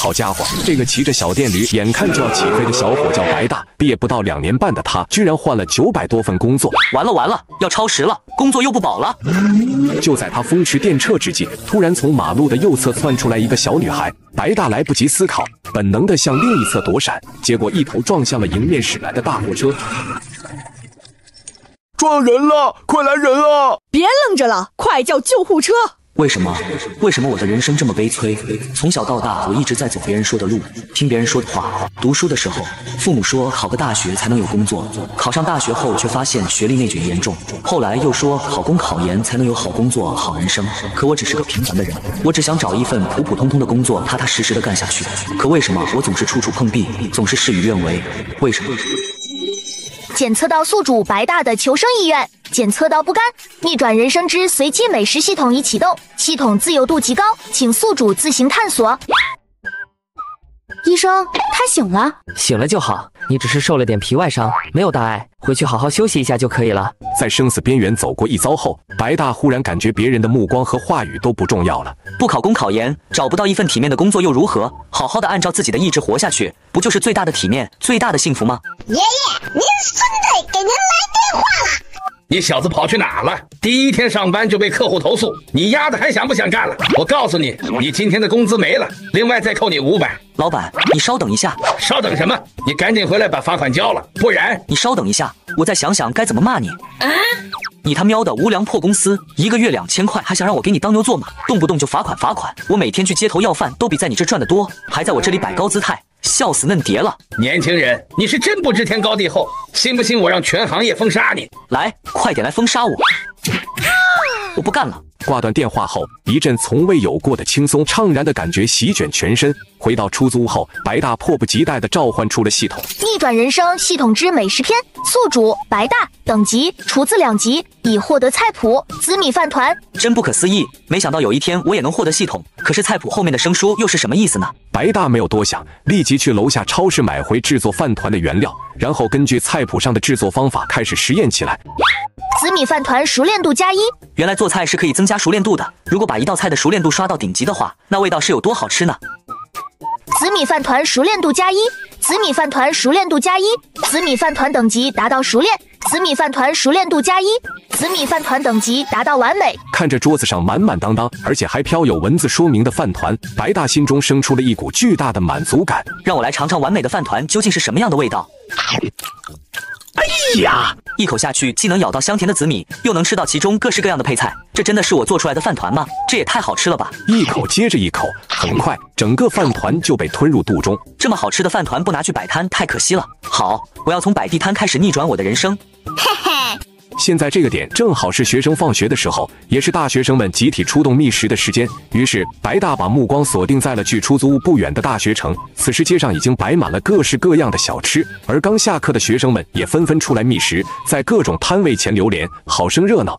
好家伙，这个骑着小电驴，眼看就要起飞的小伙叫白大。毕业不到两年半的他，居然换了九百多份工作。完了完了，要超时了，工作又不保了。就在他风驰电掣之际，突然从马路的右侧窜出来一个小女孩。白大来不及思考，本能的向另一侧躲闪，结果一头撞向了迎面驶来的大货车。撞人了！快来人啊！别愣着了，快叫救护车！为什么？为什么我的人生这么悲催？从小到大，我一直在走别人说的路，听别人说的话。读书的时候，父母说考个大学才能有工作，考上大学后却发现学历内卷严重。后来又说考公考研才能有好工作、好人生。可我只是个平凡的人，我只想找一份普普通通的工作，踏踏实实的干下去。可为什么我总是处处碰壁，总是事与愿违？为什么？检测到宿主白大的求生意愿，检测到不甘，逆转人生之随机美食系统已启动，系统自由度极高，请宿主自行探索。医生，他醒了，醒了就好。你只是受了点皮外伤，没有大碍，回去好好休息一下就可以了。在生死边缘走过一遭后，白大忽然感觉别人的目光和话语都不重要了。不考公考研，找不到一份体面的工作又如何？好好的按照自己的意志活下去，不就是最大的体面、最大的幸福吗？爷爷，您孙子给您来电话了。你小子跑去哪了？第一天上班就被客户投诉，你丫的还想不想干了？我告诉你，你今天的工资没了，另外再扣你五百。老板，你稍等一下。稍等什么？你赶紧回来把罚款交了，不然……你稍等一下，我再想想该怎么骂你。啊！你他喵的无良破公司，一个月两千块，还想让我给你当牛做马？动不动就罚款罚款，我每天去街头要饭都比在你这赚的多，还在我这里摆高姿态。笑死嫩蝶了！年轻人，你是真不知天高地厚，信不信我让全行业封杀你？来，快点来封杀我！我不干了。挂断电话后，一阵从未有过的轻松怅然的感觉席卷全身。回到出租屋后，白大迫不及待地召唤出了系统：逆转人生系统之美食篇，宿主白大，等级厨子两级，已获得菜谱紫米饭团。真不可思议，没想到有一天我也能获得系统。可是菜谱后面的生疏又是什么意思呢？白大没有多想，立即去楼下超市买回制作饭团的原料，然后根据菜谱上的制作方法开始实验起来。紫米饭团熟练度加一，原来做菜是可以增加熟练度的。如果把一道菜的熟练度刷到顶级的话，那味道是有多好吃呢？紫米饭团熟练度加一，紫米饭团熟练度加一，紫米饭团等级达到熟练，紫米饭团熟练度加一，紫米饭团等级达到完美。看着桌子上满满当当，而且还飘有文字说明的饭团，白大心中生出了一股巨大的满足感。让我来尝尝完美的饭团究竟是什么样的味道。哎呀！一口下去，既能咬到香甜的紫米，又能吃到其中各式各样的配菜。这真的是我做出来的饭团吗？这也太好吃了吧！一口接着一口，很快整个饭团就被吞入肚中。这么好吃的饭团不拿去摆摊太可惜了。好，我要从摆地摊开始逆转我的人生。嘿嘿。现在这个点正好是学生放学的时候，也是大学生们集体出动觅食的时间。于是白大把目光锁定在了距出租屋不远的大学城。此时街上已经摆满了各式各样的小吃，而刚下课的学生们也纷纷出来觅食，在各种摊位前流连，好生热闹。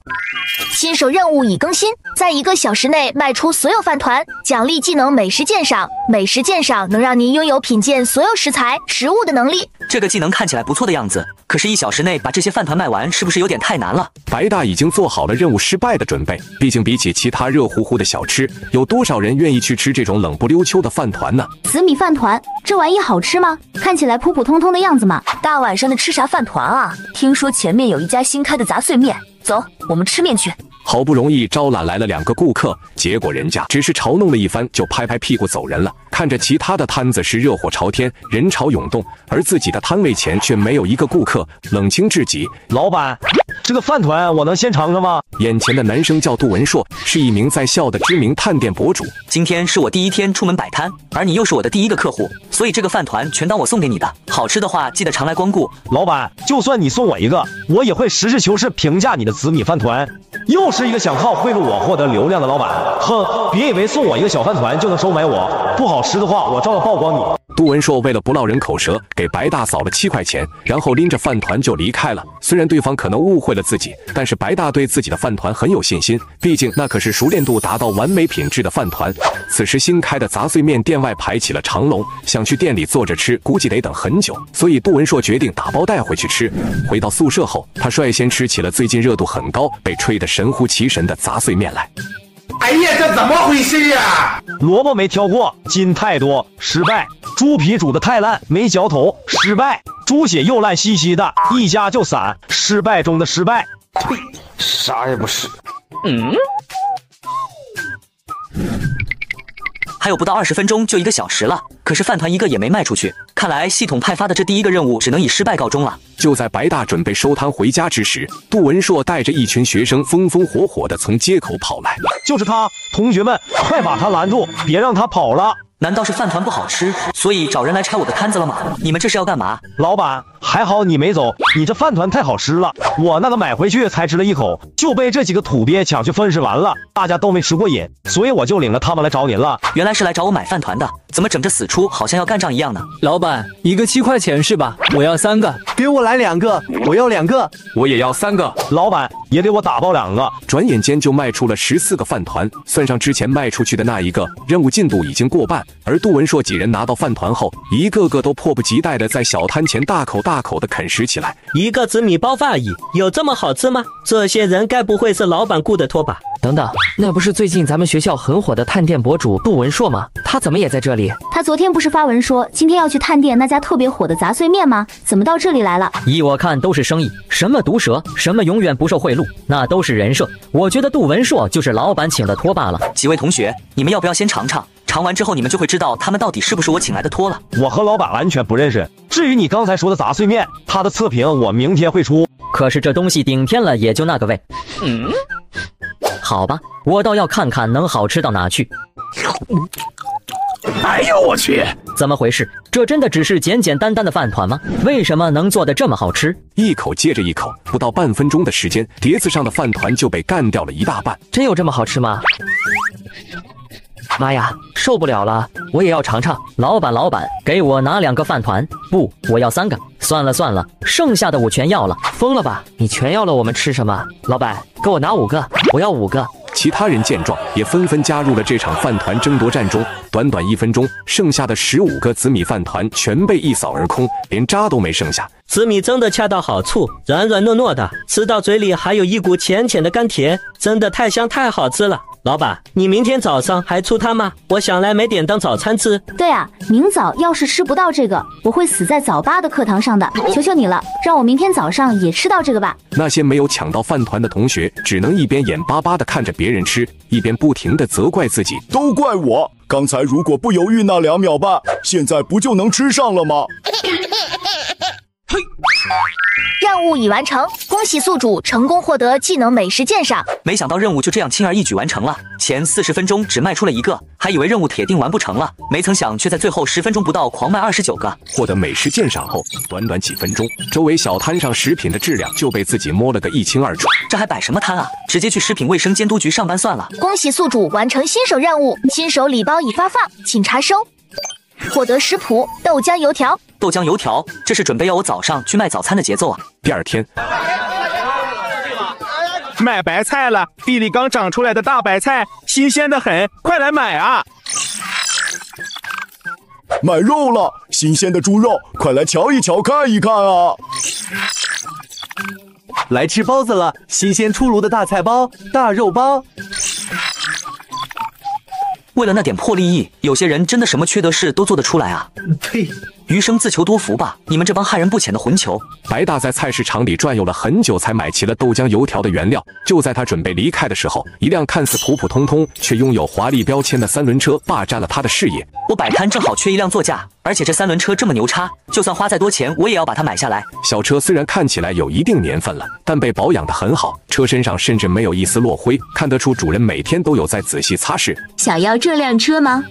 新手任务已更新，在一个小时内卖出所有饭团，奖励技能美食鉴赏。美食鉴赏能让您拥有品鉴所有食材食物的能力。这个技能看起来不错的样子，可是，一小时内把这些饭团卖完，是不是有点太难了？白大已经做好了任务失败的准备。毕竟，比起其他热乎乎的小吃，有多少人愿意去吃这种冷不溜秋的饭团呢？紫米饭团，这玩意好吃吗？看起来普普通通的样子嘛。大晚上的吃啥饭团啊？听说前面有一家新开的杂碎面，走，我们吃面去。好不容易招揽来了两个顾客，结果人家只是嘲弄了一番，就拍拍屁股走人了。看着其他的摊子是热火朝天，人潮涌动，而自己的摊位前却没有一个顾客，冷清至极。老板，这个饭团我能先尝尝吗？眼前的男生叫杜文硕，是一名在校的知名探店博主。今天是我第一天出门摆摊，而你又是我的第一个客户，所以这个饭团全当我送给你的。好吃的话，记得常来光顾。老板，就算你送我一个，我也会实事求是评价你的紫米饭团。又是一个想靠贿赂我获得流量的老板，哼！别以为送我一个小饭团就能收买我，不好吃的话，我照样曝光你。杜文硕为了不落人口舌，给白大扫了七块钱，然后拎着饭团就离开了。虽然对方可能误会了自己，但是白大对自己的饭团很有信心，毕竟那可是熟练度达到完美品质的饭团。此时新开的杂碎面店外排起了长龙，想去店里坐着吃，估计得等很久。所以杜文硕决定打包带回去吃。回到宿舍后，他率先吃起了最近热度很高、被吹得神乎其神的杂碎面来。哎呀，这怎么回事呀？萝卜没挑过，筋太多，失败；猪皮煮的太烂，没嚼头，失败；猪血又烂兮兮的，一夹就散，失败中的失败。呸，啥也不是。嗯。还有不到二十分钟就一个小时了，可是饭团一个也没卖出去，看来系统派发的这第一个任务只能以失败告终了。就在白大准备收摊回家之时，杜文硕带着一群学生风风火火的从街口跑来，就是他，同学们，快把他拦住，别让他跑了。难道是饭团不好吃，所以找人来拆我的摊子了吗？你们这是要干嘛？老板，还好你没走，你这饭团太好吃了，我那个买回去才吃了一口，就被这几个土鳖抢去分食完了，大家都没吃过瘾，所以我就领了他们来找您了。原来是来找我买饭团的，怎么整这死出好像要干仗一样呢？老板，一个七块钱是吧？我要三个，给我来两个，我要两个，我也要三个。老板也给我打包两个。转眼间就卖出了十四个饭团，算上之前卖出去的那一个，任务进度已经过半。而杜文硕几人拿到饭团后，一个个都迫不及待的在小摊前大口大口的啃食起来。一个紫米包饭而已，有这么好吃吗？这些人该不会是老板雇的托吧？等等，那不是最近咱们学校很火的探店博主杜文硕吗？他怎么也在这里？他昨天不是发文说今天要去探店那家特别火的杂碎面吗？怎么到这里来了？依我看都是生意，什么毒蛇，什么永远不受贿赂，那都是人设。我觉得杜文硕就是老板请的托罢了。几位同学，你们要不要先尝尝？尝完之后，你们就会知道他们到底是不是我请来的托了。我和老板完全不认识。至于你刚才说的杂碎面，它的测评我明天会出。可是这东西顶天了也就那个味。嗯，好吧，我倒要看看能好吃到哪去。哎呦我去！怎么回事？这真的只是简简单单的饭团吗？为什么能做的这么好吃？一口接着一口，不到半分钟的时间，碟子上的饭团就被干掉了一大半。真有这么好吃吗？妈呀，受不了了！我也要尝尝。老板，老板，给我拿两个饭团。不，我要三个。算了算了，剩下的我全要了。疯了吧？你全要了，我们吃什么？老板，给我拿五个，我要五个。其他人见状，也纷纷加入了这场饭团争夺战中。短短一分钟，剩下的十五个紫米饭团全被一扫而空，连渣都没剩下。紫米真的恰到好处，软软糯糯的，吃到嘴里还有一股浅浅的甘甜，真的太香太好吃了。老板，你明天早上还出摊吗？我想来买点当早餐吃。对啊，明早要是吃不到这个，我会死在早八的课堂上的。求求你了，让我明天早上也吃到这个吧。那些没有抢到饭团的同学，只能一边眼巴巴的看着别人吃，一边不停的责怪自己。都怪我，刚才如果不犹豫那两秒半，现在不就能吃上了吗？嘿。任务已完成，恭喜宿主成功获得技能美食鉴赏。没想到任务就这样轻而易举完成了，前四十分钟只卖出了一个，还以为任务铁定完不成了，没曾想却在最后十分钟不到狂卖二十九个。获得美食鉴赏后，短短几分钟，周围小摊上食品的质量就被自己摸了个一清二楚。这还摆什么摊啊？直接去食品卫生监督局上班算了。恭喜宿主完成新手任务，新手礼包已发放，请查收。获得食谱豆浆油条。豆浆油条，这是准备要我早上去卖早餐的节奏啊！第二天，买白菜了，地里刚长出来的大白菜，新鲜的很，快来买啊！买肉了，新鲜的猪肉，快来瞧一瞧，看一看啊！来吃包子了，新鲜出炉的大菜包、大肉包。为了那点破利益，有些人真的什么缺德事都做得出来啊！呸！余生自求多福吧！你们这帮害人不浅的混球！白大在菜市场里转悠了很久，才买齐了豆浆油条的原料。就在他准备离开的时候，一辆看似普普通通却拥有华丽标签的三轮车霸占了他的视野。我摆摊正好缺一辆座驾，而且这三轮车这么牛叉，就算花再多钱，我也要把它买下来。小车虽然看起来有一定年份了，但被保养得很好，车身上甚至没有一丝落灰，看得出主人每天都有在仔细擦拭。想要这辆车吗？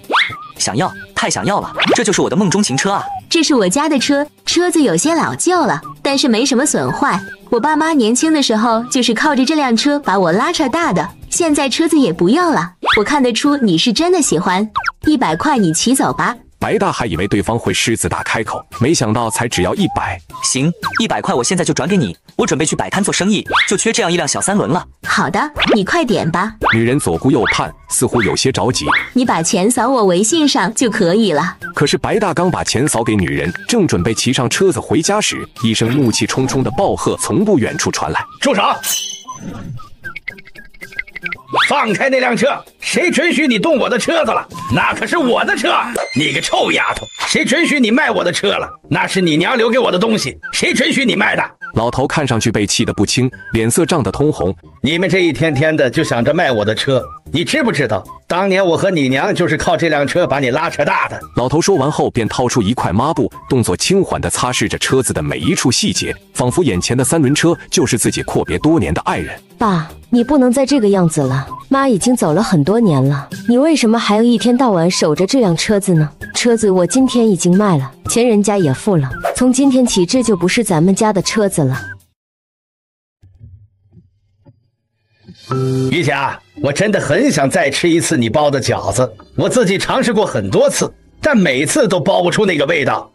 想要，太想要了！这就是我的梦中情车啊！这是我家的车，车子有些老旧了，但是没什么损坏。我爸妈年轻的时候就是靠着这辆车把我拉扯大的，现在车子也不要了。我看得出你是真的喜欢，一百块你骑走吧。白大还以为对方会狮子大开口，没想到才只要一百。行，一百块我现在就转给你。我准备去摆摊做生意，就缺这样一辆小三轮了。好的，你快点吧。女人左顾右盼，似乎有些着急。你把钱扫我微信上就可以了。可是白大刚把钱扫给女人，正准备骑上车子回家时，一声怒气冲冲的暴喝从不远处传来：“住手！”放开那辆车！谁准许你动我的车子了？那可是我的车！你个臭丫头，谁准许你卖我的车了？那是你娘留给我的东西，谁准许你卖的？老头看上去被气得不轻，脸色涨得通红。你们这一天天的就想着卖我的车，你知不知道？当年我和你娘就是靠这辆车把你拉扯大的。老头说完后，便掏出一块抹布，动作轻缓地擦拭着车子的每一处细节，仿佛眼前的三轮车就是自己阔别多年的爱人。爸，你不能再这个样子了。妈已经走了很多年了，你为什么还要一天到晚守着这辆车子呢？车子我今天已经卖了，钱人家也付了。从今天起，这就不是咱们家的车子了。于霞，我真的很想再吃一次你包的饺子。我自己尝试过很多次，但每次都包不出那个味道。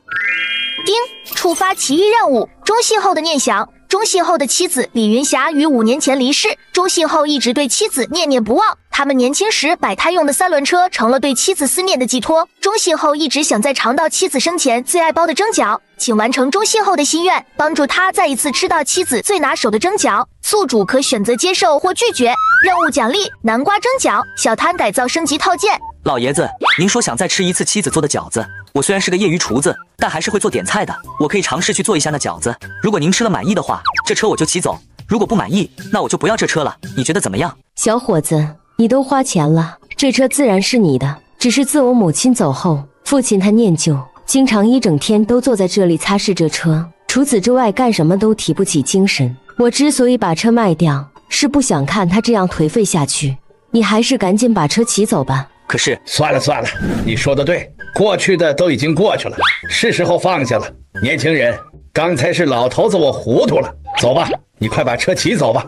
丁，触发奇遇任务，中信后的念想。钟信厚的妻子李云霞于五年前离世，钟信厚一直对妻子念念不忘。他们年轻时摆摊用的三轮车成了对妻子思念的寄托。钟信后一直想再尝到妻子生前最爱包的蒸饺，请完成钟信后的心愿，帮助他再一次吃到妻子最拿手的蒸饺。宿主可选择接受或拒绝。任务奖励：南瓜蒸饺、小摊改造升级套件。老爷子，您说想再吃一次妻子做的饺子。我虽然是个业余厨子，但还是会做点菜的。我可以尝试去做一下那饺子。如果您吃了满意的话，这车我就骑走；如果不满意，那我就不要这车了。你觉得怎么样？小伙子，你都花钱了，这车自然是你的。只是自我母亲走后，父亲他念旧，经常一整天都坐在这里擦拭着车，除此之外干什么都提不起精神。我之所以把车卖掉，是不想看他这样颓废下去。你还是赶紧把车骑走吧。可是，算了算了，你说的对，过去的都已经过去了，是时候放下了。年轻人，刚才是老头子我糊涂了，走吧，你快把车骑走吧。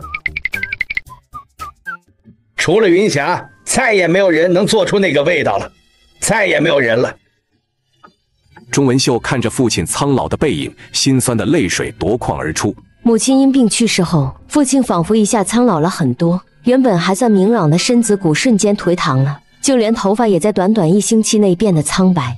除了云霞，再也没有人能做出那个味道了，再也没有人了。钟文秀看着父亲苍老的背影，心酸的泪水夺眶而出。母亲因病去世后，父亲仿佛一下苍老了很多，原本还算明朗的身子骨瞬间颓唐了。就连头发也在短短一星期内变得苍白。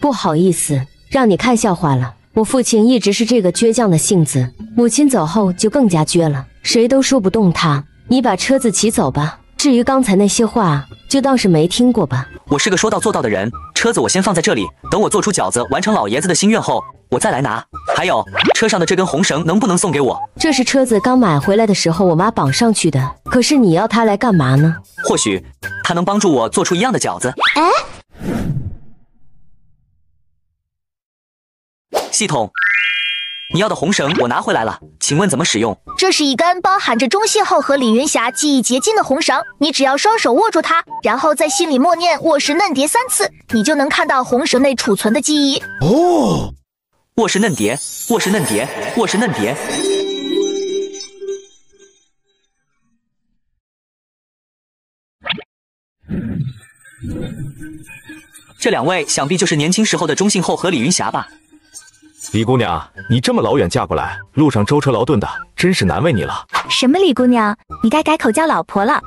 不好意思，让你看笑话了。我父亲一直是这个倔强的性子，母亲走后就更加倔了，谁都说不动他。你把车子骑走吧。至于刚才那些话，就当是没听过吧。我是个说到做到的人，车子我先放在这里，等我做出饺子，完成老爷子的心愿后，我再来拿。还有车上的这根红绳，能不能送给我？这是车子刚买回来的时候我妈绑上去的，可是你要它来干嘛呢？或许它能帮助我做出一样的饺子。哎，系统。你要的红绳我拿回来了，请问怎么使用？这是一根包含着钟信厚和李云霞记忆结晶的红绳，你只要双手握住它，然后在心里默念“卧室嫩蝶”三次，你就能看到红绳内储存的记忆。哦，卧室嫩蝶，卧室嫩蝶，卧室嫩蝶。这两位想必就是年轻时候的钟信后和李云霞吧？李姑娘，你这么老远嫁过来，路上舟车劳顿的，真是难为你了。什么李姑娘，你该改口叫老婆了。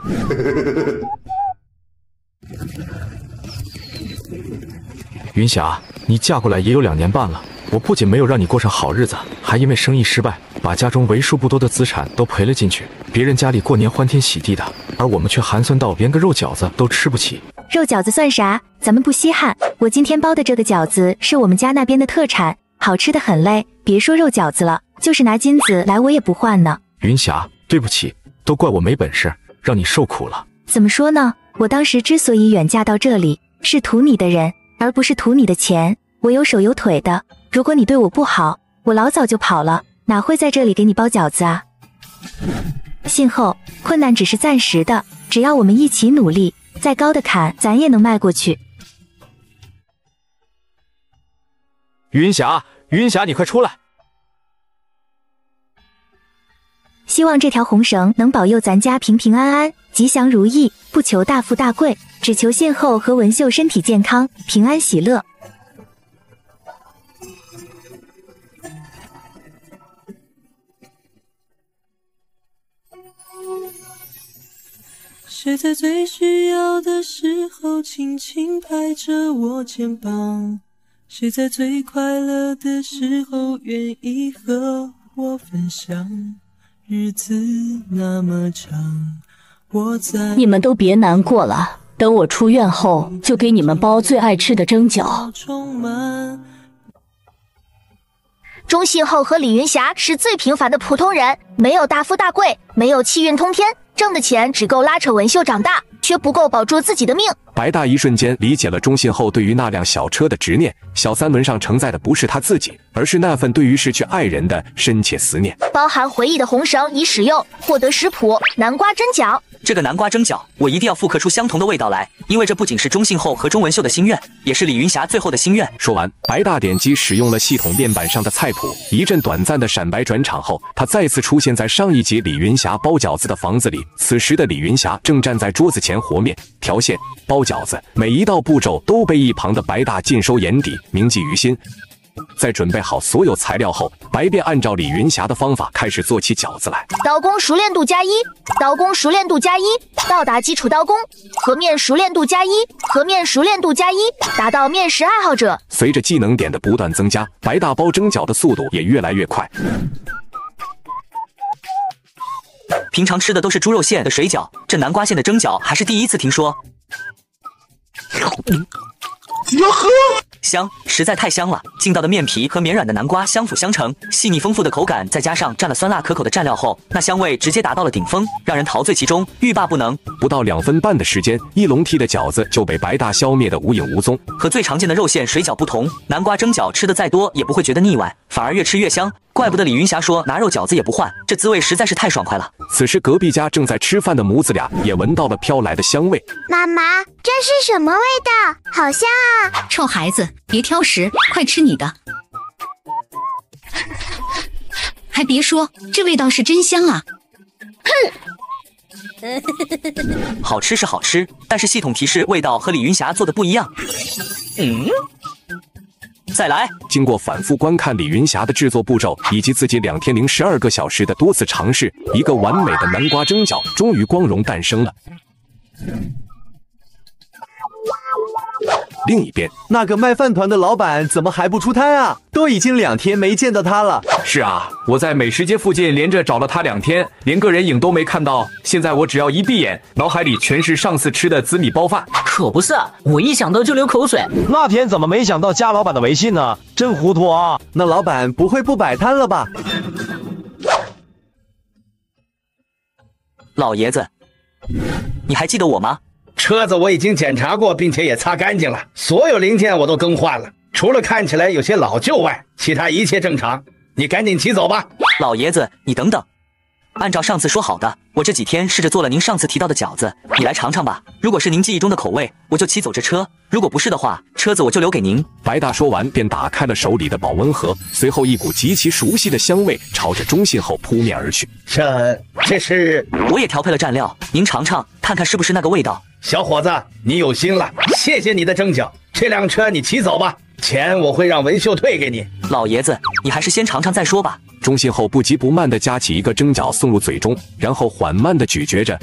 云霞，你嫁过来也有两年半了，我不仅没有让你过上好日子，还因为生意失败，把家中为数不多的资产都赔了进去。别人家里过年欢天喜地的，而我们却寒酸到连个肉饺子都吃不起。肉饺子算啥？咱们不稀罕。我今天包的这个饺子是我们家那边的特产。好吃的很嘞，别说肉饺子了，就是拿金子来我也不换呢。云霞，对不起，都怪我没本事，让你受苦了。怎么说呢？我当时之所以远嫁到这里，是图你的人，而不是图你的钱。我有手有腿的，如果你对我不好，我老早就跑了，哪会在这里给你包饺子啊？信后，困难只是暂时的，只要我们一起努力，再高的坎咱也能迈过去。云霞。云霞，你快出来！希望这条红绳能保佑咱家平平安安、吉祥如意，不求大富大贵，只求信后和文秀身体健康、平安喜乐。谁在最需要的时候轻轻拍着我肩膀？谁在最快乐的时候愿意和我分享？日子那么长，我在你们都别难过了，等我出院后就给你们包最爱吃的蒸饺。充满。钟信厚和李云霞是最平凡的普通人，没有大富大贵，没有气运通天，挣的钱只够拉扯文秀长大，却不够保住自己的命。白大一瞬间理解了钟信后对于那辆小车的执念。小三轮上承载的不是他自己，而是那份对于失去爱人的深切思念。包含回忆的红绳已使用，获得食谱南瓜蒸饺。这个南瓜蒸饺，我一定要复刻出相同的味道来，因为这不仅是钟信后和钟文秀的心愿，也是李云霞最后的心愿。说完，白大点击使用了系统面板上的菜谱，一阵短暂的闪白转场后，他再次出现在上一集李云霞包饺子的房子里。此时的李云霞正站在桌子前和面、调馅、包饺子，每一道步骤都被一旁的白大尽收眼底，铭记于心。在准备好所有材料后，白便按照李云霞的方法开始做起饺子来。刀工熟练度加一，刀工熟练度加一，到达基础刀工。和面熟练度加一，和面熟练度加一，达到面食爱好者。随着技能点的不断增加，白大包蒸饺的速度也越来越快。平常吃的都是猪肉馅的水饺，这南瓜馅的蒸饺还是第一次听说。哟呵，香，实在太香了！劲道的面皮和绵软的南瓜相辅相成，细腻丰富的口感，再加上蘸了酸辣可口的蘸料后，那香味直接达到了顶峰，让人陶醉其中，欲罢不能。不到两分半的时间，一笼屉的饺子就被白大消灭的无影无踪。和最常见的肉馅水饺不同，南瓜蒸饺吃的再多也不会觉得腻歪，反而越吃越香。怪不得李云霞说拿肉饺子也不换，这滋味实在是太爽快了。此时，隔壁家正在吃饭的母子俩也闻到了飘来的香味。妈妈，这是什么味道？好香啊！臭孩子，别挑食，快吃你的！还别说，这味道是真香啊！哼！好吃是好吃，但是系统提示味道和李云霞做的不一样。嗯。再来，经过反复观看李云霞的制作步骤，以及自己两天零十二个小时的多次尝试，一个完美的南瓜蒸饺终于光荣诞生了。另一边，那个卖饭团的老板怎么还不出摊啊？都已经两天没见到他了。是啊，我在美食街附近连着找了他两天，连个人影都没看到。现在我只要一闭眼，脑海里全是上次吃的紫米包饭。可不是，我一想到就流口水。那天怎么没想到加老板的微信呢？真糊涂啊！那老板不会不摆摊了吧？老爷子，你还记得我吗？车子我已经检查过，并且也擦干净了，所有零件我都更换了，除了看起来有些老旧外，其他一切正常。你赶紧骑走吧。老爷子，你等等。按照上次说好的，我这几天试着做了您上次提到的饺子，你来尝尝吧。如果是您记忆中的口味，我就骑走这车；如果不是的话，车子我就留给您。白大说完，便打开了手里的保温盒，随后一股极其熟悉的香味朝着中信后扑面而去。这这是我也调配了蘸料，您尝尝，看看是不是那个味道。小伙子，你有心了，谢谢你的蒸饺。这辆车你骑走吧，钱我会让文秀退给你。老爷子，你还是先尝尝再说吧。钟信后不急不慢地夹起一个蒸饺送入嘴中，然后缓慢地咀嚼着。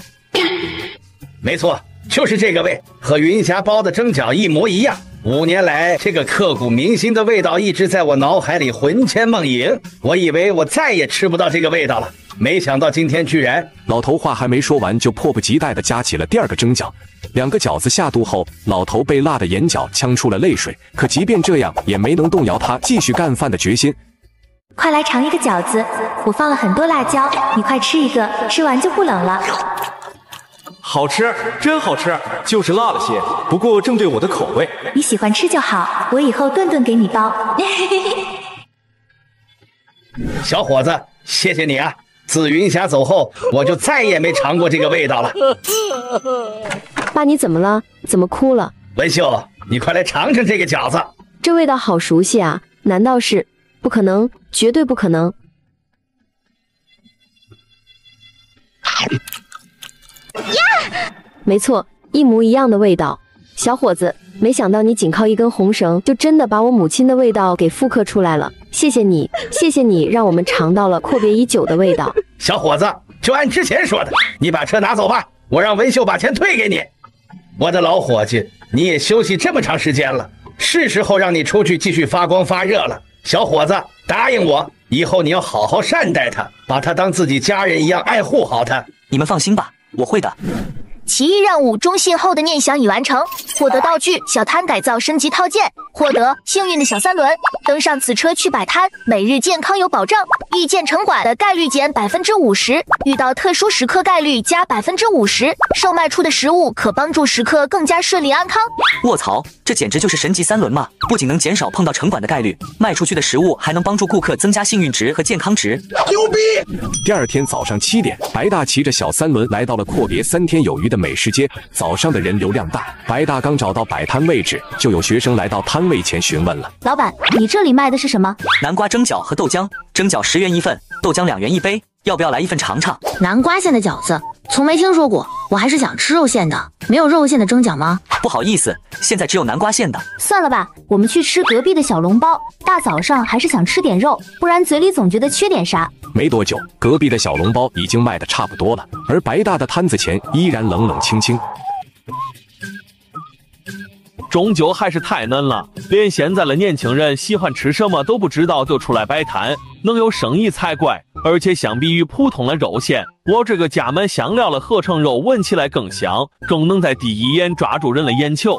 没错，就是这个味，和云霞包的蒸饺一模一样。五年来，这个刻骨铭心的味道一直在我脑海里魂牵梦萦。我以为我再也吃不到这个味道了，没想到今天居然……老头话还没说完，就迫不及待地夹起了第二个蒸饺。两个饺子下肚后，老头被辣的眼角呛出了泪水。可即便这样，也没能动摇他继续干饭的决心。快来尝一个饺子，我放了很多辣椒，你快吃一个，吃完就不冷了。好吃，真好吃，就是辣了些，不过正对我的口味。你喜欢吃就好，我以后顿顿给你包。小伙子，谢谢你啊！自云霞走后，我就再也没尝过这个味道了。爸，你怎么了？怎么哭了？文秀，你快来尝尝这个饺子，这味道好熟悉啊！难道是？不可能，绝对不可能！呀，没错，一模一样的味道。小伙子，没想到你仅靠一根红绳，就真的把我母亲的味道给复刻出来了。谢谢你，谢谢你，让我们尝到了阔别已久的味道。小伙子，就按之前说的，你把车拿走吧，我让文秀把钱退给你。我的老伙计，你也休息这么长时间了，是时候让你出去继续发光发热了。小伙子，答应我，以后你要好好善待他，把他当自己家人一样爱护好他。你们放心吧，我会的。奇异任务中信后的念想已完成，获得道具小摊改造升级套件，获得幸运的小三轮。登上此车去摆摊，每日健康有保障，遇见城管的概率减百分之五十，遇到特殊时刻概率加百分之五十。售卖出的食物可帮助食客更加顺利安康。卧槽，这简直就是神级三轮嘛！不仅能减少碰到城管的概率，卖出去的食物还能帮助顾客增加幸运值和健康值。牛逼！第二天早上七点，白大骑着小三轮来到了阔别三天有余的美食街。早上的人流量大，白大刚找到摆摊位置，就有学生来到摊位前询问了：“老板，你这里卖的是什么？”南瓜蒸饺和豆浆，蒸饺十元一份，豆浆两元一杯，要不要来一份尝尝？南瓜馅的饺子，从没听说过，我还是想吃肉馅的。没有肉馅的蒸饺吗？不好意思，现在只有南瓜馅的。算了吧，我们去吃隔壁的小笼包。大早上还是想吃点肉，不然嘴里总觉得缺点啥。没多久，隔壁的小笼包已经卖得差不多了，而白大的摊子前依然冷冷清清。终究还是太嫩了，连现在的年轻人喜欢吃什么都不知道就出来摆摊，能有生意才怪。而且相比于普通的肉馅，我这个加满香料的合成肉闻起来更香，更能在第一眼抓住人的眼球。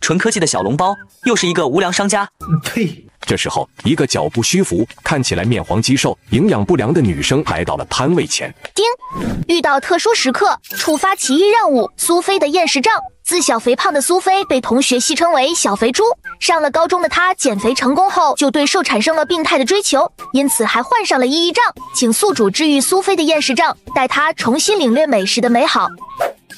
纯科技的小笼包，又是一个无良商家。呸！这时候，一个脚步虚浮、看起来面黄肌瘦、营养不良的女生来到了摊位前。叮，遇到特殊时刻，触发奇异任务。苏菲的厌食症。自小肥胖的苏菲被同学戏称为“小肥猪”。上了高中的她减肥成功后，就对瘦产生了病态的追求，因此还患上了抑郁症。请宿主治愈苏菲的厌食症，带她重新领略美食的美好。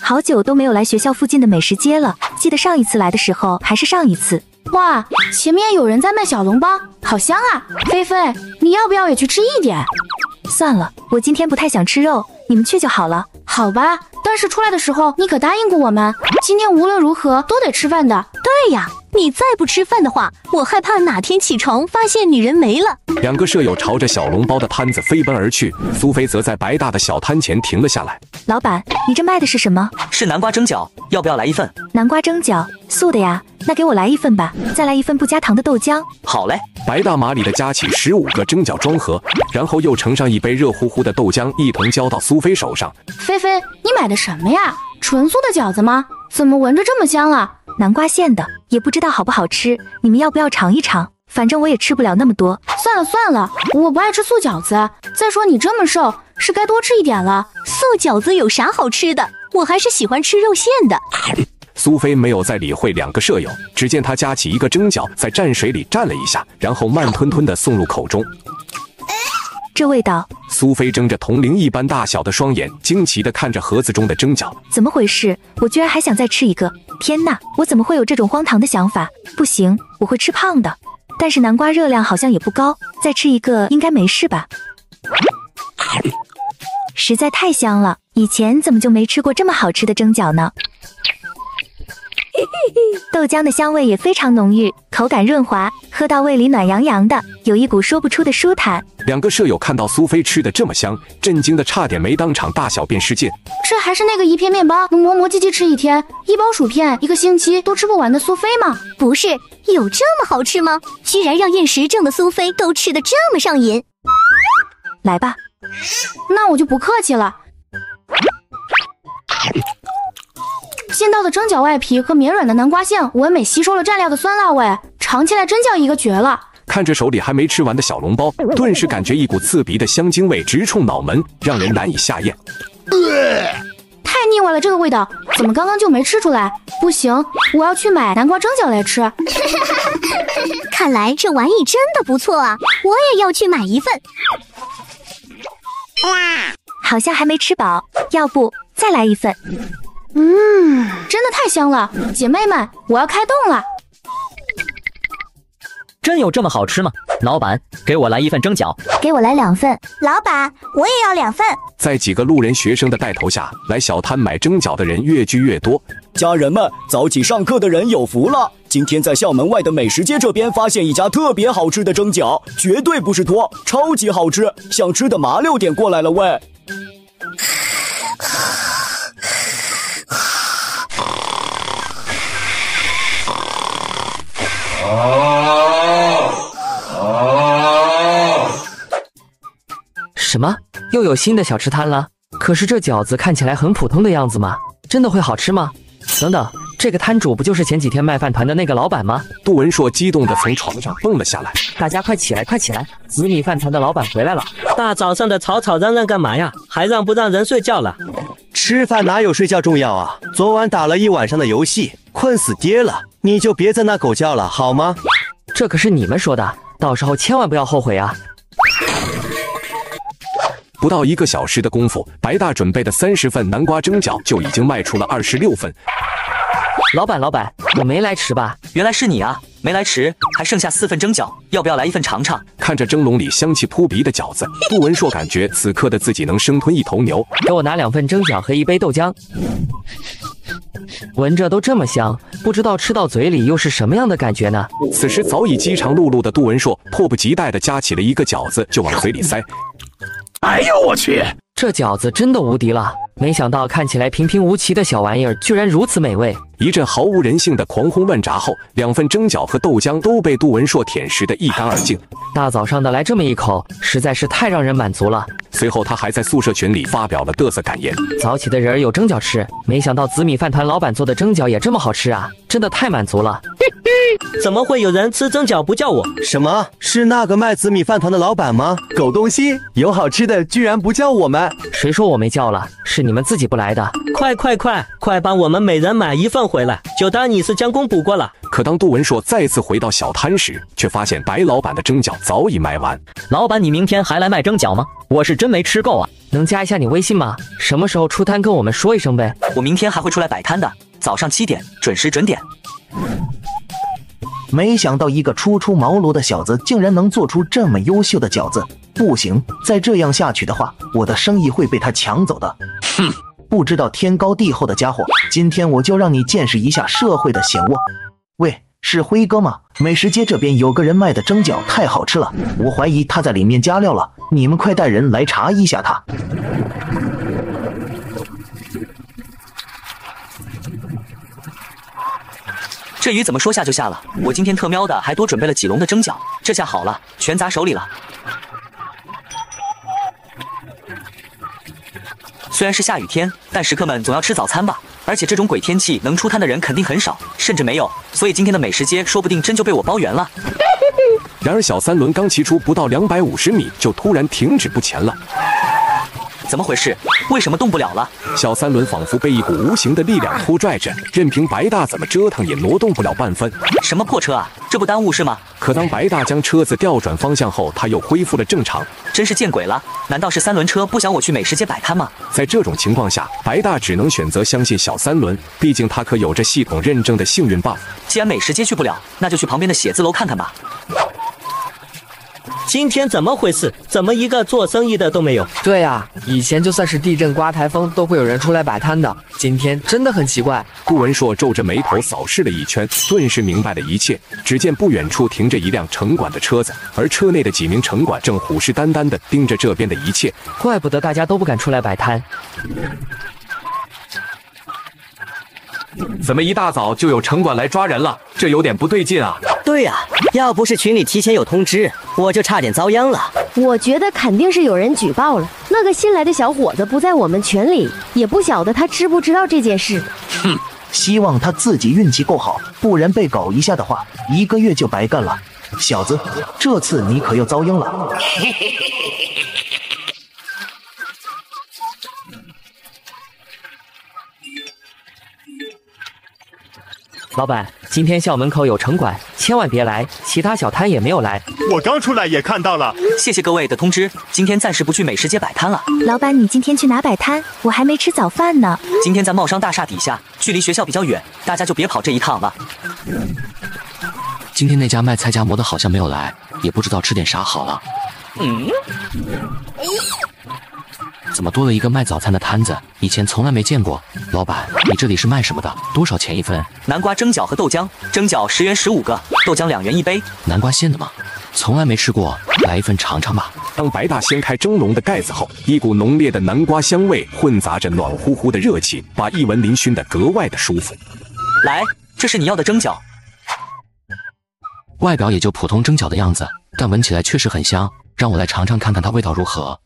好久都没有来学校附近的美食街了，记得上一次来的时候还是上一次。哇，前面有人在卖小笼包，好香啊！菲菲，你要不要也去吃一点？算了，我今天不太想吃肉，你们去就好了。好吧，但是出来的时候你可答应过我们，今天无论如何都得吃饭的。对呀，你再不吃饭的话，我害怕哪天起床发现女人没了。两个舍友朝着小笼包的摊子飞奔而去，苏菲则在白大的小摊前停了下来。老板，你这卖的是什么？是南瓜蒸饺，要不要来一份？南瓜蒸饺，素的呀，那给我来一份吧，再来一份不加糖的豆浆。好嘞。白大马里的夹起十五个蒸饺装盒，然后又盛上一杯热乎乎的豆浆，一同交到苏菲手上。菲菲，你买的什么呀？纯素的饺子吗？怎么闻着这么香啊？南瓜馅的，也不知道好不好吃。你们要不要尝一尝？反正我也吃不了那么多。算了算了，我不爱吃素饺子。再说你这么瘦，是该多吃一点了。素饺子有啥好吃的？我还是喜欢吃肉馅的。苏菲没有再理会两个舍友，只见她夹起一个蒸饺，在蘸水里蘸了一下，然后慢吞吞地送入口中。这味道！苏菲睁着铜铃一般大小的双眼，惊奇地看着盒子中的蒸饺。怎么回事？我居然还想再吃一个！天哪，我怎么会有这种荒唐的想法？不行，我会吃胖的。但是南瓜热量好像也不高，再吃一个应该没事吧？实在太香了，以前怎么就没吃过这么好吃的蒸饺呢？豆浆的香味也非常浓郁，口感润滑，喝到胃里暖洋洋的，有一股说不出的舒坦。两个舍友看到苏菲吃的这么香，震惊的差点没当场大小便失禁。这还是那个一片面包能磨磨唧唧吃一天，一包薯片一个星期都吃不完的苏菲吗？不是，有这么好吃吗？居然让厌食症的苏菲都吃的这么上瘾。来吧，那我就不客气了。劲道的蒸饺外皮和绵软的南瓜馅完美吸收了蘸料的酸辣味，尝起来真叫一个绝了。看着手里还没吃完的小笼包，顿时感觉一股刺鼻的香精味直冲脑门，让人难以下咽。太腻歪了，这个味道怎么刚刚就没吃出来？不行，我要去买南瓜蒸饺来吃。看来这玩意真的不错啊，我也要去买一份。哇好像还没吃饱，要不再来一份？嗯，真的太香了，姐妹们，我要开动了。真有这么好吃吗？老板，给我来一份蒸饺，给我来两份。老板，我也要两份。在几个路人学生的带头下，来小摊买蒸饺的人越聚越多。家人们，早起上课的人有福了！今天在校门外的美食街这边发现一家特别好吃的蒸饺，绝对不是托，超级好吃，想吃的麻溜点过来了喂！什么？又有新的小吃摊了。可是这饺子看起来很普通的样子嘛，真的会好吃吗？等等，这个摊主不就是前几天卖饭团的那个老板吗？杜文硕激动地从床上蹦了下来。大家快起来，快起来！紫米饭团的老板回来了。大早上的吵吵嚷嚷干嘛呀？还让不让人睡觉了？吃饭哪有睡觉重要啊？昨晚打了一晚上的游戏，困死爹了。你就别在那狗叫了，好吗？这可是你们说的，到时候千万不要后悔啊！不到一个小时的功夫，白大准备的三十份南瓜蒸饺就已经卖出了二十六份。老板，老板，我没来迟吧？原来是你啊！没来迟，还剩下四份蒸饺，要不要来一份尝尝？看着蒸笼里香气扑鼻的饺子，杜文硕感觉此刻的自己能生吞一头牛。给我拿两份蒸饺和一杯豆浆。闻着都这么香，不知道吃到嘴里又是什么样的感觉呢？此时早已饥肠辘辘的杜文硕迫不及待地夹起了一个饺子就往嘴里塞。哎呦我去！这饺子真的无敌了！没想到看起来平平无奇的小玩意儿，居然如此美味。一阵毫无人性的狂轰乱炸后，两份蒸饺和豆浆都被杜文硕舔食得一干二净。大早上的来这么一口，实在是太让人满足了。随后他还在宿舍群里发表了嘚瑟感言：早起的人有蒸饺吃，没想到紫米饭团老板做的蒸饺也这么好吃啊！真的太满足了。怎么会有人吃蒸饺不叫我？什么是那个卖紫米饭团的老板吗？狗东西，有好吃的居然不叫我们？谁说我没叫了？是你们自己不来的。快快快快帮我们每人买一份回来，就当你是将功补过了。可当杜文硕再次回到小摊时，却发现白老板的蒸饺早已卖完。老板，你明天还来卖蒸饺吗？我是真没吃够啊！能加一下你微信吗？什么时候出摊跟我们说一声呗？我明天还会出来摆摊的，早上七点准时准点。没想到一个初出茅庐的小子，竟然能做出这么优秀的饺子。不行，再这样下去的话，我的生意会被他抢走的。哼，不知道天高地厚的家伙，今天我就让你见识一下社会的险恶。喂，是辉哥吗？美食街这边有个人卖的蒸饺太好吃了，我怀疑他在里面加料了，你们快带人来查一下他。这雨怎么说下就下了？我今天特喵的还多准备了几笼的蒸饺，这下好了，全砸手里了。虽然是下雨天，但食客们总要吃早餐吧？而且这种鬼天气能出摊的人肯定很少，甚至没有。所以今天的美食街说不定真就被我包圆了。然而小三轮刚骑出不到两百五十米，就突然停止不前了。怎么回事？为什么动不了了？小三轮仿佛被一股无形的力量拖拽着，任凭白大怎么折腾也挪动不了半分。什么破车啊！这不耽误是吗？可当白大将车子调转方向后，他又恢复了正常。真是见鬼了！难道是三轮车不想我去美食街摆摊吗？在这种情况下，白大只能选择相信小三轮，毕竟他可有着系统认证的幸运 buff。既然美食街去不了，那就去旁边的写字楼看看吧。今天怎么回事？怎么一个做生意的都没有？对呀，以前就算是地震刮台风，都会有人出来摆摊的。今天真的很奇怪。顾文硕皱着眉头扫视了一圈，顿时明白了一切。只见不远处停着一辆城管的车子，而车内的几名城管正虎视眈眈地盯着这边的一切。怪不得大家都不敢出来摆摊。怎么一大早就有城管来抓人了？这有点不对劲啊！对呀，要不是群里提前有通知，我就差点遭殃了。我觉得肯定是有人举报了。那个新来的小伙子不在我们群里，也不晓得他知不知道这件事。哼，希望他自己运气够好，不然被搞一下的话，一个月就白干了。小子，这次你可又遭殃了。老板，今天校门口有城管，千万别来。其他小摊也没有来。我刚出来也看到了。谢谢各位的通知，今天暂时不去美食街摆摊了。老板，你今天去哪摆摊？我还没吃早饭呢。今天在茂商大厦底下，距离学校比较远，大家就别跑这一趟了。今天那家卖菜夹馍的好像没有来，也不知道吃点啥好了。嗯。怎么多了一个卖早餐的摊子？以前从来没见过。老板，你这里是卖什么的？多少钱一份？南瓜蒸饺和豆浆，蒸饺十元十五个，豆浆两元一杯。南瓜馅的吗？从来没吃过，来一份尝尝吧。当白大掀开蒸笼的盖子后，一股浓烈的南瓜香味混杂着暖乎乎的热气，把一文林熏得格外的舒服。来，这是你要的蒸饺。外表也就普通蒸饺的样子，但闻起来确实很香。让我来尝尝看看它味道如何。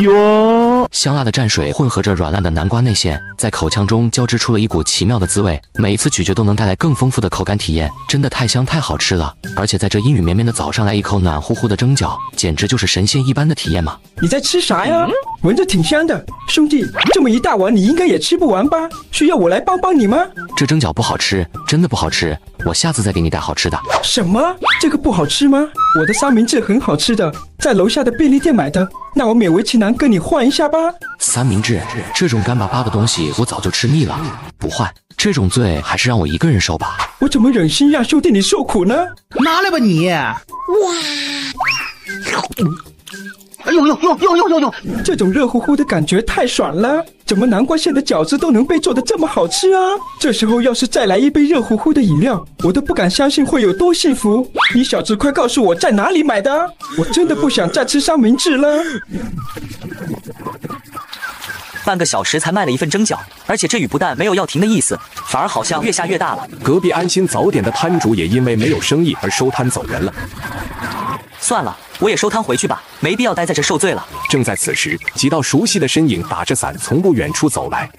哟，香辣的蘸水混合着软烂的南瓜内馅，在口腔中交织出了一股奇妙的滋味。每一次咀嚼都能带来更丰富的口感体验，真的太香太好吃了！而且在这阴雨绵绵的早上来一口暖乎乎的蒸饺，简直就是神仙一般的体验嘛！你在吃啥呀？闻着挺香的，兄弟，这么一大碗你应该也吃不完吧？需要我来帮帮你吗？这蒸饺不好吃，真的不好吃，我下次再给你带好吃的。什么？这个不好吃吗？我的三明治很好吃的，在楼下的便利店买的。那我勉为其难跟你换一下吧。三明治这种干巴巴的东西，我早就吃腻了，不换。这种罪还是让我一个人受吧。我怎么忍心让兄弟你受苦呢？拿来吧你！哇！哎呦呦呦呦呦呦！这种热乎乎的感觉太爽了！怎么南瓜馅的饺子都能被做的这么好吃啊？这时候要是再来一杯热乎乎的饮料，我都不敢相信会有多幸福！你小子快告诉我在哪里买的？我真的不想再吃三明治了。半个小时才卖了一份蒸饺，而且这雨不但没有要停的意思，反而好像越下越大了。隔壁安心早点的摊主也因为没有生意而收摊走人了。算了，我也收摊回去吧，没必要待在这受罪了。正在此时，几道熟悉的身影打着伞从不远处走来。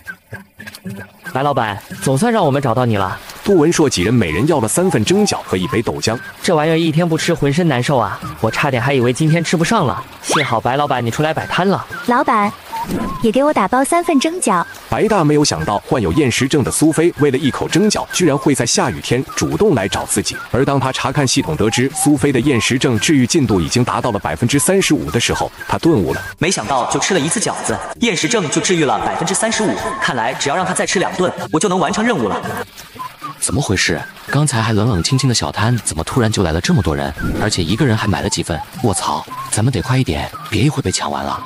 白老板，总算让我们找到你了。杜文硕几人每人要了三份蒸饺和一杯豆浆。这玩意儿一天不吃浑身难受啊！我差点还以为今天吃不上了。幸好白老板你出来摆摊了。老板，也给我打包三份蒸饺。白大没有想到患有厌食症的苏菲为了一口蒸饺，居然会在下雨天主动来找自己。而当他查看系统得知苏菲的厌食症治愈进度已经达到了百分之三十五的时候，他顿悟了。没想到就吃了一次饺子，厌食症就治愈了百分之三十五。看来只要让他再吃两顿，我就能完成任务了。怎么回事？刚才还冷冷清清的小摊，怎么突然就来了这么多人？而且一个人还买了几份。卧槽！咱们得快一点，别一会被抢完了。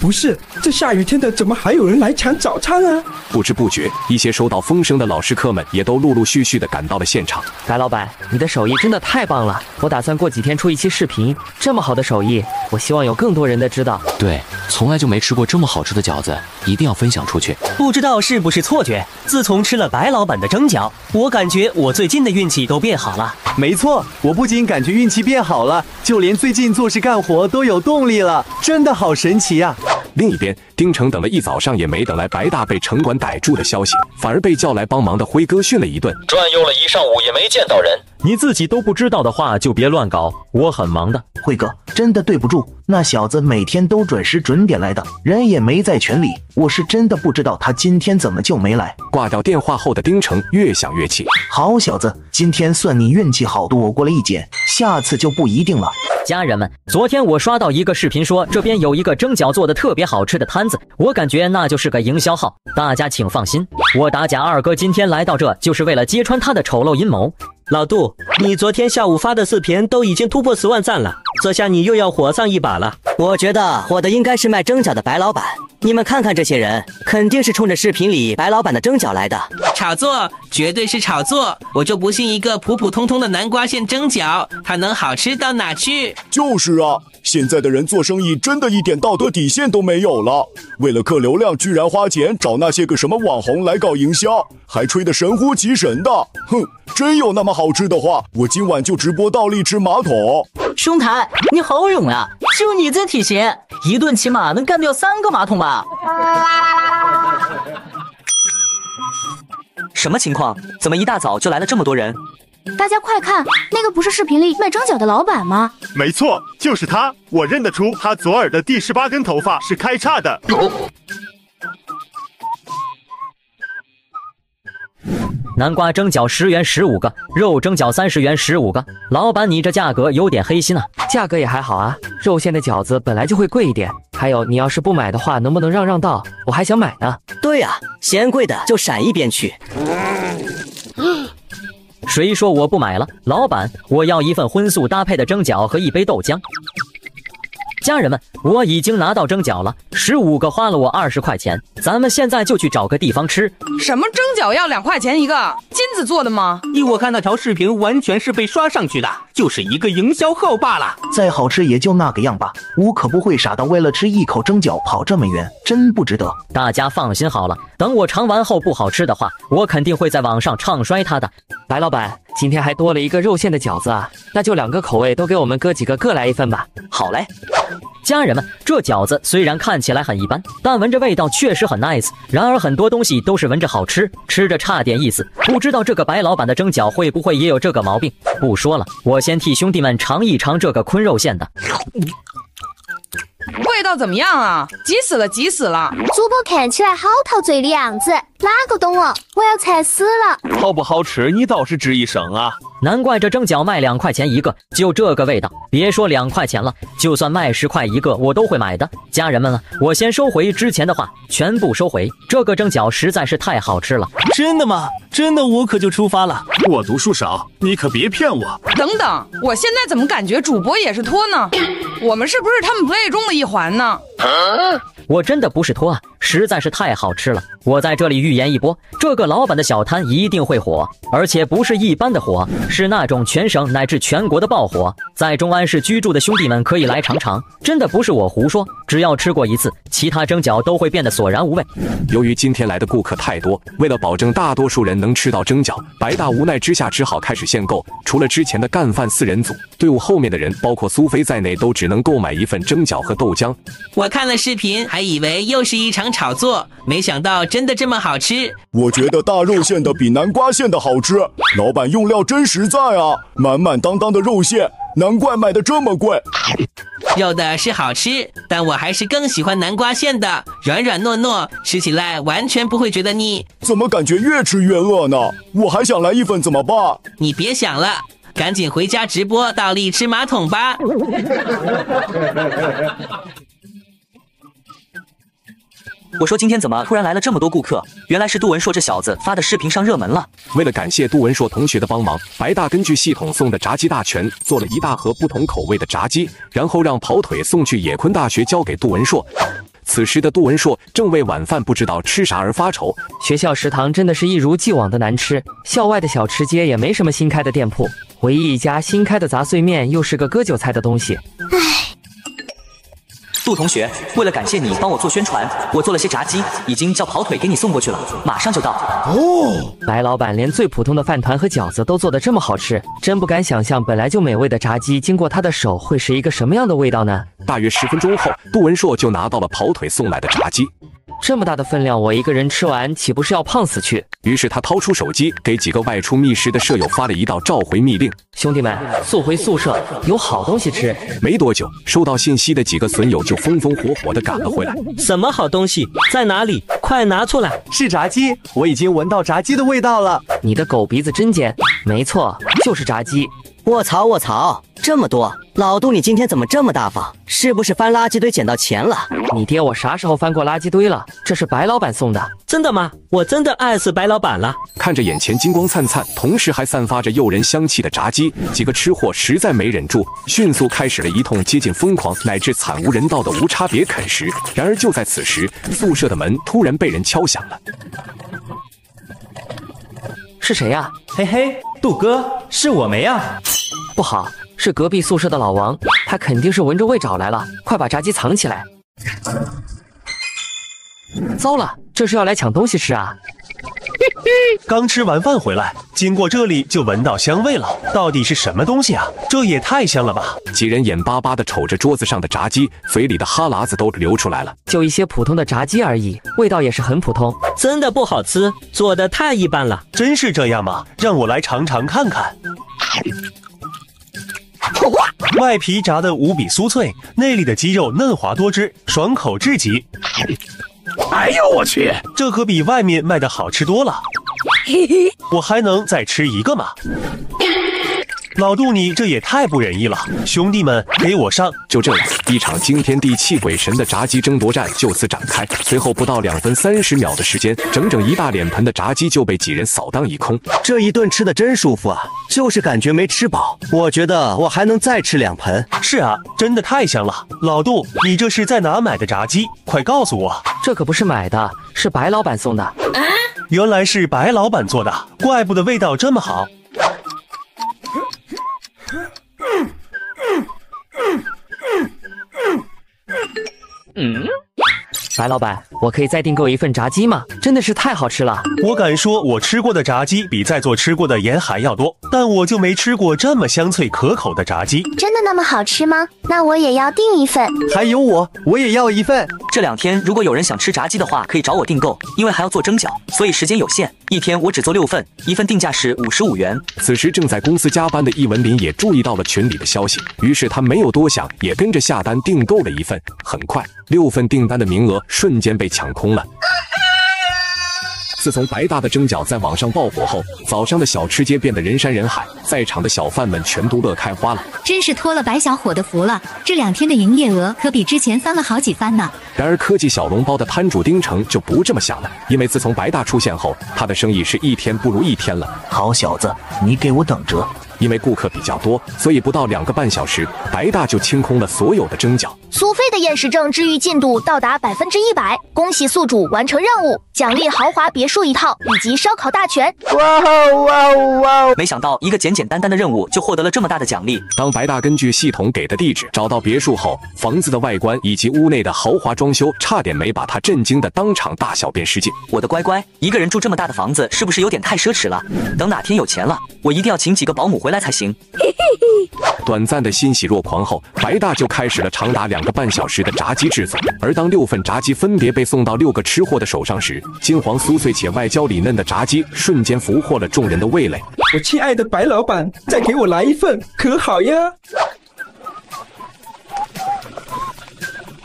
不是，这下雨天的，怎么还有人来抢早餐啊？不知不觉，一些收到风声的老师客们也都陆陆续续的赶到了现场。白老板，你的手艺真的太棒了！我打算过几天出一期视频，这么好的手艺，我希望有更多人的知道。对，从来就没吃过这么好吃的饺子，一定要分享出去。不知道是不是错觉，自从吃了白老板的蒸饺，我感觉我最近的运气都变好了。没错，我不仅感觉运气变好了，就连最近做事干活都有动力了，真的好神奇呀！另一边，丁成等了一早上也没等来白大被城管逮住的消息，反而被叫来帮忙的辉哥训了一顿。转悠了一上午也没见到人，你自己都不知道的话就别乱搞，我很忙的。辉哥，真的对不住，那小子每天都准时准点来的，人也没在群里，我是真的不知道他今天怎么就没来。挂掉电话后的丁程越想越气，好小子，今天算你运气好，躲过了一劫，下次就不一定了。家人们，昨天我刷到一个视频，说这边有一个蒸饺做的特别好吃的摊子，我感觉那就是个营销号。大家请放心，我打假二哥今天来到这就是为了揭穿他的丑陋阴谋。老杜，你昨天下午发的视频都已经突破十万赞了，这下你又要火上一把了。我觉得火的应该是卖蒸饺的白老板。你们看看这些人，肯定是冲着视频里白老板的蒸饺来的。炒作，绝对是炒作！我就不信一个普普通通的南瓜馅蒸饺，它能好吃到哪去？就是啊，现在的人做生意真的一点道德底线都没有了。为了客流量，居然花钱找那些个什么网红来搞营销，还吹得神乎其神的。哼，真有那么好吃的话，我今晚就直播倒立吃马桶。兄台，你好勇啊！就你这体型，一顿起码能干掉三个马桶吧？什么情况？怎么一大早就来了这么多人？大家快看，那个不是视频里卖蒸饺的老板吗？没错，就是他。我认得出他左耳的第十八根头发是开叉的。南瓜蒸饺十元十五个，肉蒸饺三十元十五个。老板，你这价格有点黑心啊！价格也还好啊，肉馅的饺子本来就会贵一点。还有，你要是不买的话，能不能让让道？我还想买呢。对呀，嫌贵的就闪一边去。谁说我不买了？老板，我要一份荤素搭配的蒸饺和一杯豆浆。家人们，我已经拿到蒸饺了，十五个花了我二十块钱。咱们现在就去找个地方吃。什么蒸饺要两块钱一个？金子做的吗？依我看，那条视频完全是被刷上去的，就是一个营销号罢了。再好吃也就那个样吧，我可不会傻到为了吃一口蒸饺跑这么远，真不值得。大家放心好了，等我尝完后不好吃的话，我肯定会在网上唱衰它的。白老板，今天还多了一个肉馅的饺子啊，那就两个口味都给我们哥几个各来一份吧。好嘞。家人们，这饺子虽然看起来很一般，但闻着味道确实很 nice。然而很多东西都是闻着好吃，吃着差点意思。不知道这个白老板的蒸饺会不会也有这个毛病？不说了，我先替兄弟们尝一尝这个昆肉馅的。味道怎么样啊？急死了，急死了！主播看起来好陶醉的样子，哪个懂哦？我要馋死了！好不好吃，你倒是吱一声啊！难怪这蒸饺卖两块钱一个，就这个味道，别说两块钱了，就算卖十块一个，我都会买的。家人们啊，我先收回之前的话，全部收回。这个蒸饺实在是太好吃了，真的吗？真的，我可就出发了。我读书少，你可别骗我。等等，我现在怎么感觉主播也是托呢？我们是不是他们 play 中的一环呢？我真的不是托啊，实在是太好吃了。我在这里预言一波，这个老板的小摊一定会火，而且不是一般的火，是那种全省乃至全国的爆火。在中安市居住的兄弟们可以来尝尝，真的不是我胡说，只要吃过一次，其他蒸饺都会变得索然无味。由于今天来的顾客太多，为了保证大多数人能吃到蒸饺，白大无奈之下只好开始限购。除了之前的干饭四人组，队伍后面的人，包括苏菲在内，都只能购买一份蒸饺和豆浆。我看了视频，还以为又是一场炒作，没想到真的这么好吃。我觉得大肉馅的比南瓜馅的好吃，老板用料真实在啊，满满当当的肉馅，难怪卖的这么贵。肉的是好吃，但我还是更喜欢南瓜馅的，软软糯糯，吃起来完全不会觉得腻。怎么感觉越吃越饿呢？我还想来一份怎么办？你别想了，赶紧回家直播倒立吃马桶吧。我说今天怎么突然来了这么多顾客？原来是杜文硕这小子发的视频上热门了。为了感谢杜文硕同学的帮忙，白大根据系统送的炸鸡大全做了一大盒不同口味的炸鸡，然后让跑腿送去野坤大学交给杜文硕。此时的杜文硕正为晚饭不知道吃啥而发愁。学校食堂真的是一如既往的难吃，校外的小吃街也没什么新开的店铺，唯一一家新开的杂碎面又是个割韭菜的东西。杜同学，为了感谢你帮我做宣传，我做了些炸鸡，已经叫跑腿给你送过去了，马上就到。哦，白老板连最普通的饭团和饺子都做得这么好吃，真不敢想象本来就美味的炸鸡经过他的手会是一个什么样的味道呢？大约十分钟后，杜文硕就拿到了跑腿送来的炸鸡。这么大的分量，我一个人吃完，岂不是要胖死去？于是他掏出手机，给几个外出觅食的舍友发了一道召回密令：兄弟们，速回宿舍，有好东西吃。没多久，收到信息的几个损友就风风火火地赶了回来。什么好东西？在哪里？快拿出来！是炸鸡，我已经闻到炸鸡的味道了。你的狗鼻子真尖！没错，就是炸鸡。卧槽卧槽，这么多！老杜，你今天怎么这么大方？是不是翻垃圾堆捡到钱了？你爹我啥时候翻过垃圾堆了？这是白老板送的，真的吗？我真的爱死白老板了。看着眼前金光灿灿，同时还散发着诱人香气的炸鸡，几个吃货实在没忍住，迅速开始了一通接近疯狂乃至惨无人道的无差别啃食。然而就在此时，宿舍的门突然被人敲响了。是谁呀？嘿嘿，杜哥，是我没呀？不好，是隔壁宿舍的老王，他肯定是闻着味找来了，快把炸鸡藏起来。糟了，这是要来抢东西吃啊！刚吃完饭回来，经过这里就闻到香味了，到底是什么东西啊？这也太香了吧！几人眼巴巴地瞅着桌子上的炸鸡，嘴里的哈喇子都流出来了。就一些普通的炸鸡而已，味道也是很普通，真的不好吃，做的太一般了。真是这样吗？让我来尝尝看看。外皮炸得无比酥脆，内里的鸡肉嫩滑多汁，爽口至极。哎呦我去，这可比外面卖的好吃多了。我还能再吃一个吗？老杜，你这也太不仁义了！兄弟们，给我上！就这样，一场惊天地泣鬼神的炸鸡争夺战就此展开。随后不到两分三十秒的时间，整整一大脸盆的炸鸡就被几人扫荡一空。这一顿吃的真舒服啊，就是感觉没吃饱。我觉得我还能再吃两盆。是啊，真的太香了！老杜，你这是在哪买的炸鸡？快告诉我！这可不是买的，是白老板送的。啊原来是白老板做的，怪不得味道这么好。嗯，白老板，我可以再订购一份炸鸡吗？真的是太好吃了。我敢说，我吃过的炸鸡比在座吃过的盐还要多，但我就没吃过这么香脆可口的炸鸡。真的那么好吃吗？那我也要订一份。还有我，我也要一份。这两天如果有人想吃炸鸡的话，可以找我订购，因为还要做蒸饺，所以时间有限，一天我只做六份，一份定价是五十五元。此时正在公司加班的易文林也注意到了群里的消息，于是他没有多想，也跟着下单订购了一份。很快，六份订单的名额瞬间被抢空了。自从白大的蒸饺在网上爆火后，早上的小吃街变得人山人海，在场的小贩们全都乐开花了。真是托了白小伙的福了，这两天的营业额可比之前翻了好几番呢。然而，科技小笼包的摊主丁成就不这么想了，因为自从白大出现后，他的生意是一天不如一天了。好小子，你给我等着！因为顾客比较多，所以不到两个半小时，白大就清空了所有的蒸饺。苏菲的厌食症治愈进度到达百分之一百，恭喜宿主完成任务，奖励豪华别墅一套以及烧烤大全。哇哦哇哦哇哦！没想到一个简简单单的任务就获得了这么大的奖励。当白大根据系统给的地址找到别墅后，房子的外观以及屋内的豪华装修，差点没把他震惊的当场大小便失禁。我的乖乖，一个人住这么大的房子，是不是有点太奢侈了？等哪天有钱了，我一定要请几个保姆回来才行。短暂的欣喜若狂后，白大就开始了长达两个半小时的炸鸡制作。而当六份炸鸡分别被送到六个吃货的手上时，金黄酥脆且外焦里嫩的炸鸡瞬间俘获了众人的味蕾。我亲爱的白老板，再给我来一份，可好呀？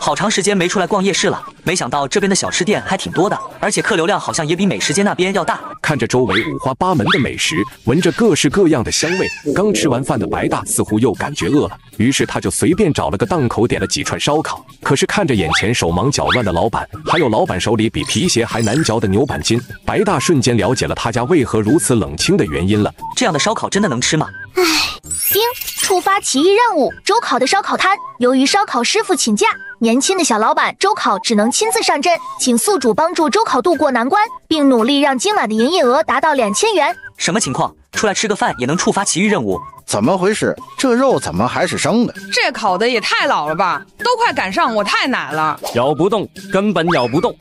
好长时间没出来逛夜市了，没想到这边的小吃店还挺多的，而且客流量好像也比美食街那边要大。看着周围五花八门的美食，闻着各式各样的香味，刚吃完饭的白大似乎又感觉饿了，于是他就随便找了个档口点了几串烧烤。可是看着眼前手忙脚乱的老板，还有老板手里比皮鞋还难嚼的牛板筋，白大瞬间了解了他家为何如此冷清的原因了。这样的烧烤真的能吃吗？唉，丁，触发奇异任务：周考的烧烤摊。由于烧烤师傅请假，年轻的小老板周考只能亲自上阵，请宿主帮助周考渡过难关，并努力让今晚的营业额达到两千元。什么情况？出来吃个饭也能触发奇遇任务？怎么回事？这肉怎么还是生的？这烤的也太老了吧！都快赶上我太奶了，咬不动，根本咬不动。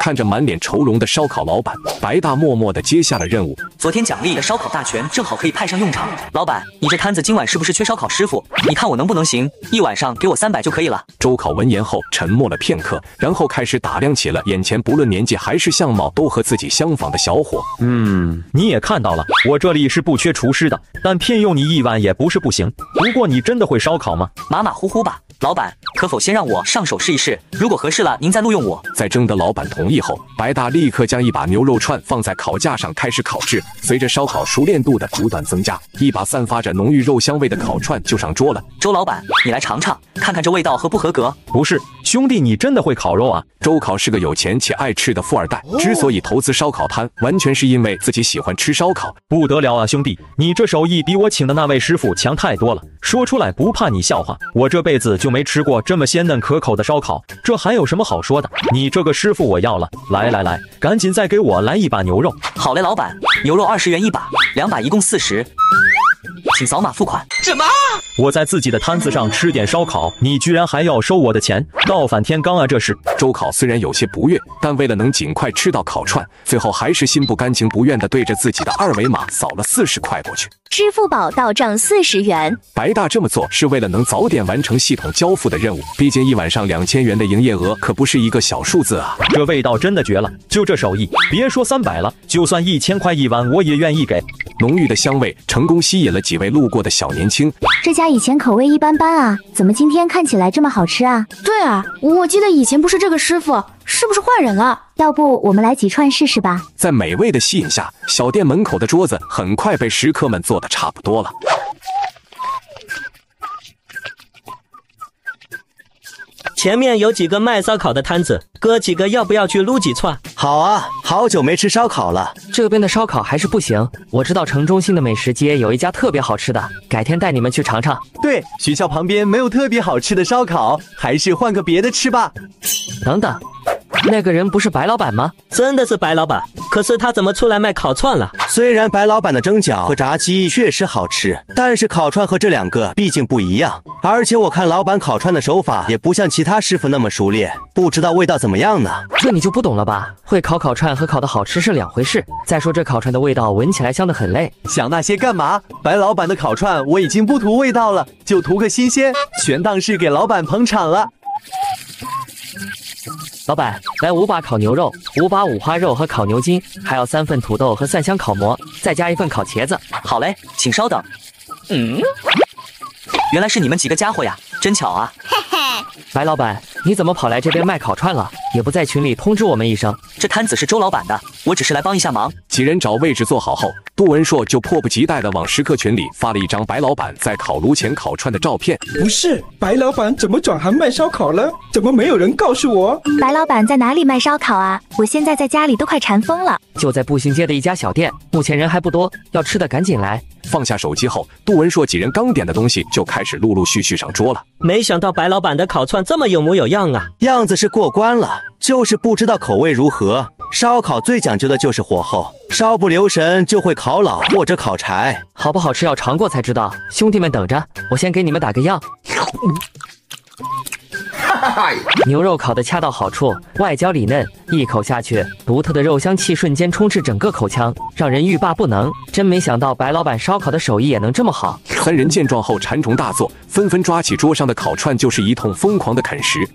看着满脸愁容的烧烤老板，白大默默地接下了任务。昨天奖励的烧烤大全正好可以派上用场。老板，你这摊子今晚是不是缺烧烤师傅？你看我能不能行？一晚上给我三百就可以了。周考闻言后沉默了片刻，然后开始打量起了眼前不论年纪还是相貌都和自己相仿的小伙。嗯，你也看到了，我这里是不缺厨师的，但聘用你一晚也不是不行。不过你真的会烧烤吗？马马虎虎吧。老板，可否先让我上手试一试？如果合适了，您再录用我。在征得老板同意后，白大立刻将一把牛肉串放在烤架上开始烤制。随着烧烤熟练度的不断增加，一把散发着浓郁肉香味的烤串就上桌了。周老板，你来尝尝，看看这味道合不合格？不是，兄弟，你真的会烤肉啊？周考是个有钱且爱吃的富二代，之所以投资烧烤摊，完全是因为自己喜欢吃烧烤。不得了啊，兄弟，你这手艺比我请的那位师傅强太多了。说出来不怕你笑话，我这辈子就没吃过这么鲜嫩可口的烧烤，这还有什么好说的？你这个师傅我要了，来来来，赶紧再给我来一把牛肉。好嘞，老板，牛肉二十元一把，两把一共四十。请扫码付款。什么？我在自己的摊子上吃点烧烤，你居然还要收我的钱，倒反天罡啊！这是。周考虽然有些不悦，但为了能尽快吃到烤串，最后还是心不甘情不愿地对着自己的二维码扫了四十块过去。支付宝到账四十元。白大这么做是为了能早点完成系统交付的任务，毕竟一晚上两千元的营业额可不是一个小数字啊！这味道真的绝了，就这手艺，别说三百了，就算一千块一碗我也愿意给。浓郁的香味成功吸引了几位路过的小年轻。这家以前口味一般般啊，怎么今天看起来这么好吃啊？对啊，我记得以前不是这个师傅，是不是换人了？要不我们来几串试试吧？在美味的吸引下，小店门口的桌子很快被食客们坐得差不多了。前面有几个卖烧烤的摊子，哥几个要不要去撸几串？好啊，好久没吃烧烤了。这边的烧烤还是不行，我知道城中心的美食街有一家特别好吃的，改天带你们去尝尝。对，学校旁边没有特别好吃的烧烤，还是换个别的吃吧。等等，那个人不是白老板吗？真的是白老板，可是他怎么出来卖烤串了？虽然白老板的蒸饺和炸鸡确实好吃，但是烤串和这两个毕竟不一样。而且我看老板烤串的手法也不像其他师傅那么熟练，不知道味道怎么样呢？这你就不懂了吧？会烤烤串和烤的好吃是两回事。再说这烤串的味道闻起来香的很嘞。想那些干嘛？白老板的烤串我已经不图味道了，就图个新鲜，全当是给老板捧场了。老板，来五把烤牛肉，五把五花肉和烤牛筋，还要三份土豆和蒜香烤馍，再加一份烤茄子。好嘞，请稍等。嗯，原来是你们几个家伙呀，真巧啊！嘿嘿，白老板，你怎么跑来这边卖烤串了？也不在群里通知我们一声。这摊子是周老板的，我只是来帮一下忙。几人找位置坐好后，杜文硕就迫不及待地往食客群里发了一张白老板在烤炉前烤串的照片。不是，白老板怎么转行卖烧烤了？怎么没有人告诉我？白老板在哪里卖烧烤啊？我现在在家里都快馋疯了。就在步行街的一家小店，目前人还不多，要吃的赶紧来。放下手机后，杜文硕几人刚点的东西就开始陆陆续续上桌了。没想到白老板的烤串这么有模有样啊！样子是过关了，就是不知道口味如何。烧烤最讲究的就是火候，稍不留神就会烤老或者烤柴。好不好吃要尝过才知道。兄弟们等着，我先给你们打个样。牛肉烤得恰到好处，外焦里嫩，一口下去，独特的肉香气瞬间充斥整个口腔，让人欲罢不能。真没想到白老板烧烤的手艺也能这么好。三人见状后馋虫大作，纷纷抓起桌上的烤串就是一通疯狂的啃食。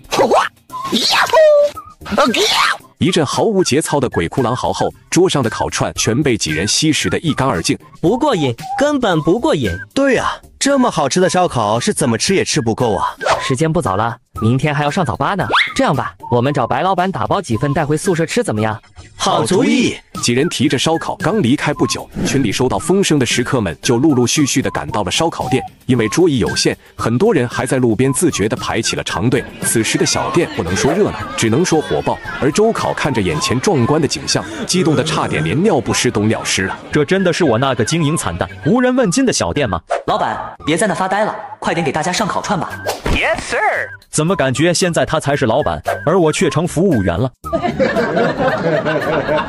一阵毫无节操的鬼哭狼嚎后，桌上的烤串全被几人吸食的一干二净。不过瘾，根本不过瘾。对呀、这么好吃的烧烤是怎么吃也吃不够啊！时间不早了，明天还要上早八呢。这样吧，我们找白老板打包几份带回宿舍吃，怎么样？好主意！几人提着烧烤刚离开不久，群里收到风声的食客们就陆陆续续的赶到了烧烤店。因为桌椅有限，很多人还在路边自觉的排起了长队。此时的小店不能说热闹，只能说火爆。而周考看着眼前壮观的景象，激动的差点连尿不湿都尿湿了。这真的是我那个经营惨淡、无人问津的小店吗？老板，别在那发呆了，快点给大家上烤串吧。Yes sir。怎么感觉现在他才是老板，而我却成服务员了？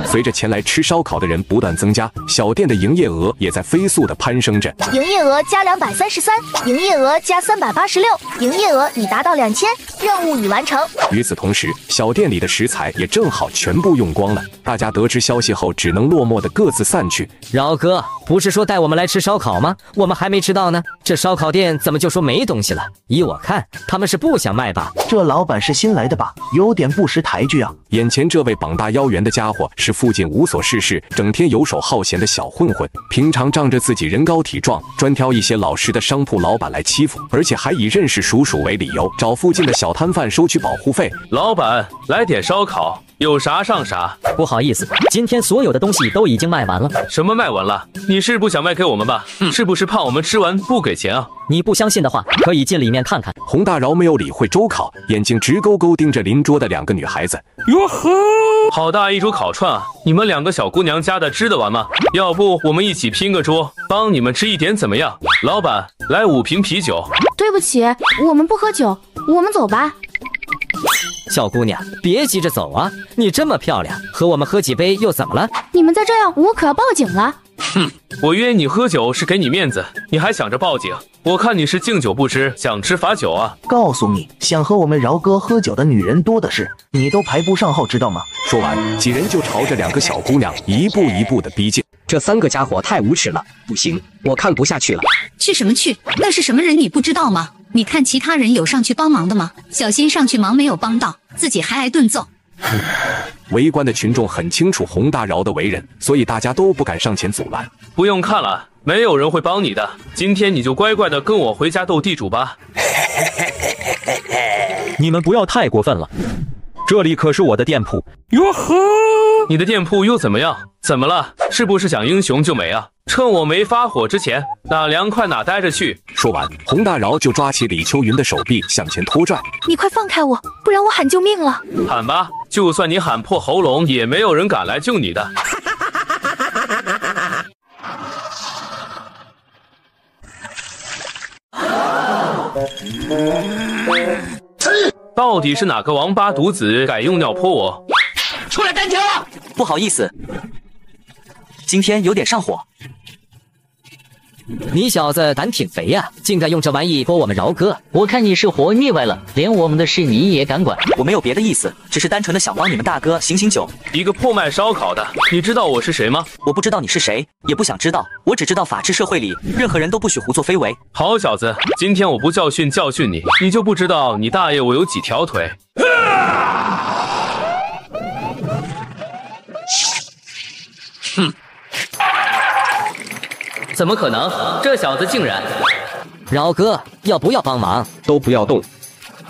随着前来吃烧烤的人不断增加，小店的营业额也在飞速的攀升着。营业额加两百三十三，营业额加三百八十六，营业额已达到两千，任务已完成。与此同时，小店里的食材也正好全部用光了。大家得知消息后，只能落寞的各自散去。饶哥，不是说带我们来吃烧烤吗？我们还没吃到呢，这烧烤店怎么就说没东西了？依我看，他们是不想卖吧？这老板是新来的吧？有点不识抬举啊！眼前这位膀大腰圆的家伙是附近无所事事、整天游手好闲的小混混。平常仗着自己人高体壮，专挑一些老实的商铺老板来欺负，而且还以认识鼠鼠为理由，找附近的小摊贩收取保护费。老板，来点烧烤，有啥上啥。不好意思，今天所有的东西都已经卖完了。什么卖完了？你是不想卖给我们吧？是不是怕我们吃完不给钱啊？你不相信的话，可以进里面看看。洪大饶没有理会周考，眼睛直勾勾盯着邻桌的两个女孩子。哟呵，好大一桌烤串啊！你们两个小姑娘家的吃得完吗？要不我们一起拼个桌，帮你们吃一点怎么样？老板，来五瓶啤酒。对不起，我们不喝酒，我们走吧。小姑娘，别急着走啊！你这么漂亮，和我们喝几杯又怎么了？你们再这样，我可要报警了。哼，我约你喝酒是给你面子，你还想着报警？我看你是敬酒不吃，想吃罚酒啊！告诉你，想和我们饶哥喝酒的女人多的是，你都排不上号，知道吗？说完，几人就朝着两个小姑娘一步一步的逼近。这三个家伙太无耻了，不行，我看不下去了。去什么去？那是什么人？你不知道吗？你看其他人有上去帮忙的吗？小心上去忙没有帮到，自己还挨顿揍。围观的群众很清楚洪大饶的为人，所以大家都不敢上前阻拦。不用看了，没有人会帮你的。今天你就乖乖的跟我回家斗地主吧。你们不要太过分了，这里可是我的店铺。哟呵，你的店铺又怎么样？怎么了？是不是想英雄救美啊？趁我没发火之前，哪凉快哪待着去。说完，洪大饶就抓起李秋云的手臂向前拖拽。你快放开我，不然我喊救命了！喊吧，就算你喊破喉咙，也没有人敢来救你的。到底是哪个王八犊子敢用尿泼我？出来单挑！不好意思，今天有点上火。你小子胆挺肥呀，竟敢用这玩意泼我们饶哥！我看你是活腻歪了，连我们的事你也敢管？我没有别的意思，只是单纯的想帮你们大哥醒醒酒。一个破卖烧烤的，你知道我是谁吗？我不知道你是谁，也不想知道。我只知道法治社会里，任何人都不许胡作非为。好小子，今天我不教训教训你，你就不知道你大爷我有几条腿。哼！怎么可能？这小子竟然……饶哥，要不要帮忙？都不要动！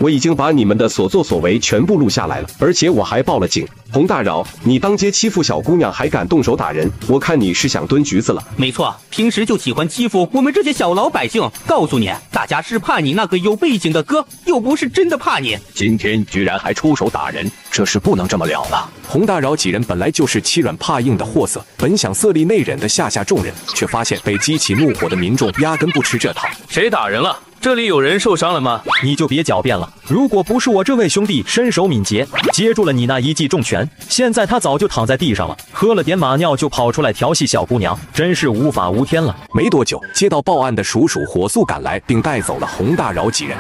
我已经把你们的所作所为全部录下来了，而且我还报了警。洪大饶，你当街欺负小姑娘还敢动手打人，我看你是想蹲局子了。没错，平时就喜欢欺负我们这些小老百姓。告诉你，大家是怕你那个有背景的哥，又不是真的怕你。今天居然还出手打人，这事不能这么了了。洪大饶几人本来就是欺软怕硬的货色，本想色厉内荏的吓吓众人，却发现被激起怒火的民众压根不吃这套。谁打人了？这里有人受伤了吗？你就别狡辩了。如果不是我这位兄弟身手敏捷，接住了你那一记重拳，现在他早就躺在地上了。喝了点马尿就跑出来调戏小姑娘，真是无法无天了。没多久，接到报案的叔叔火速赶来，并带走了洪大饶几人。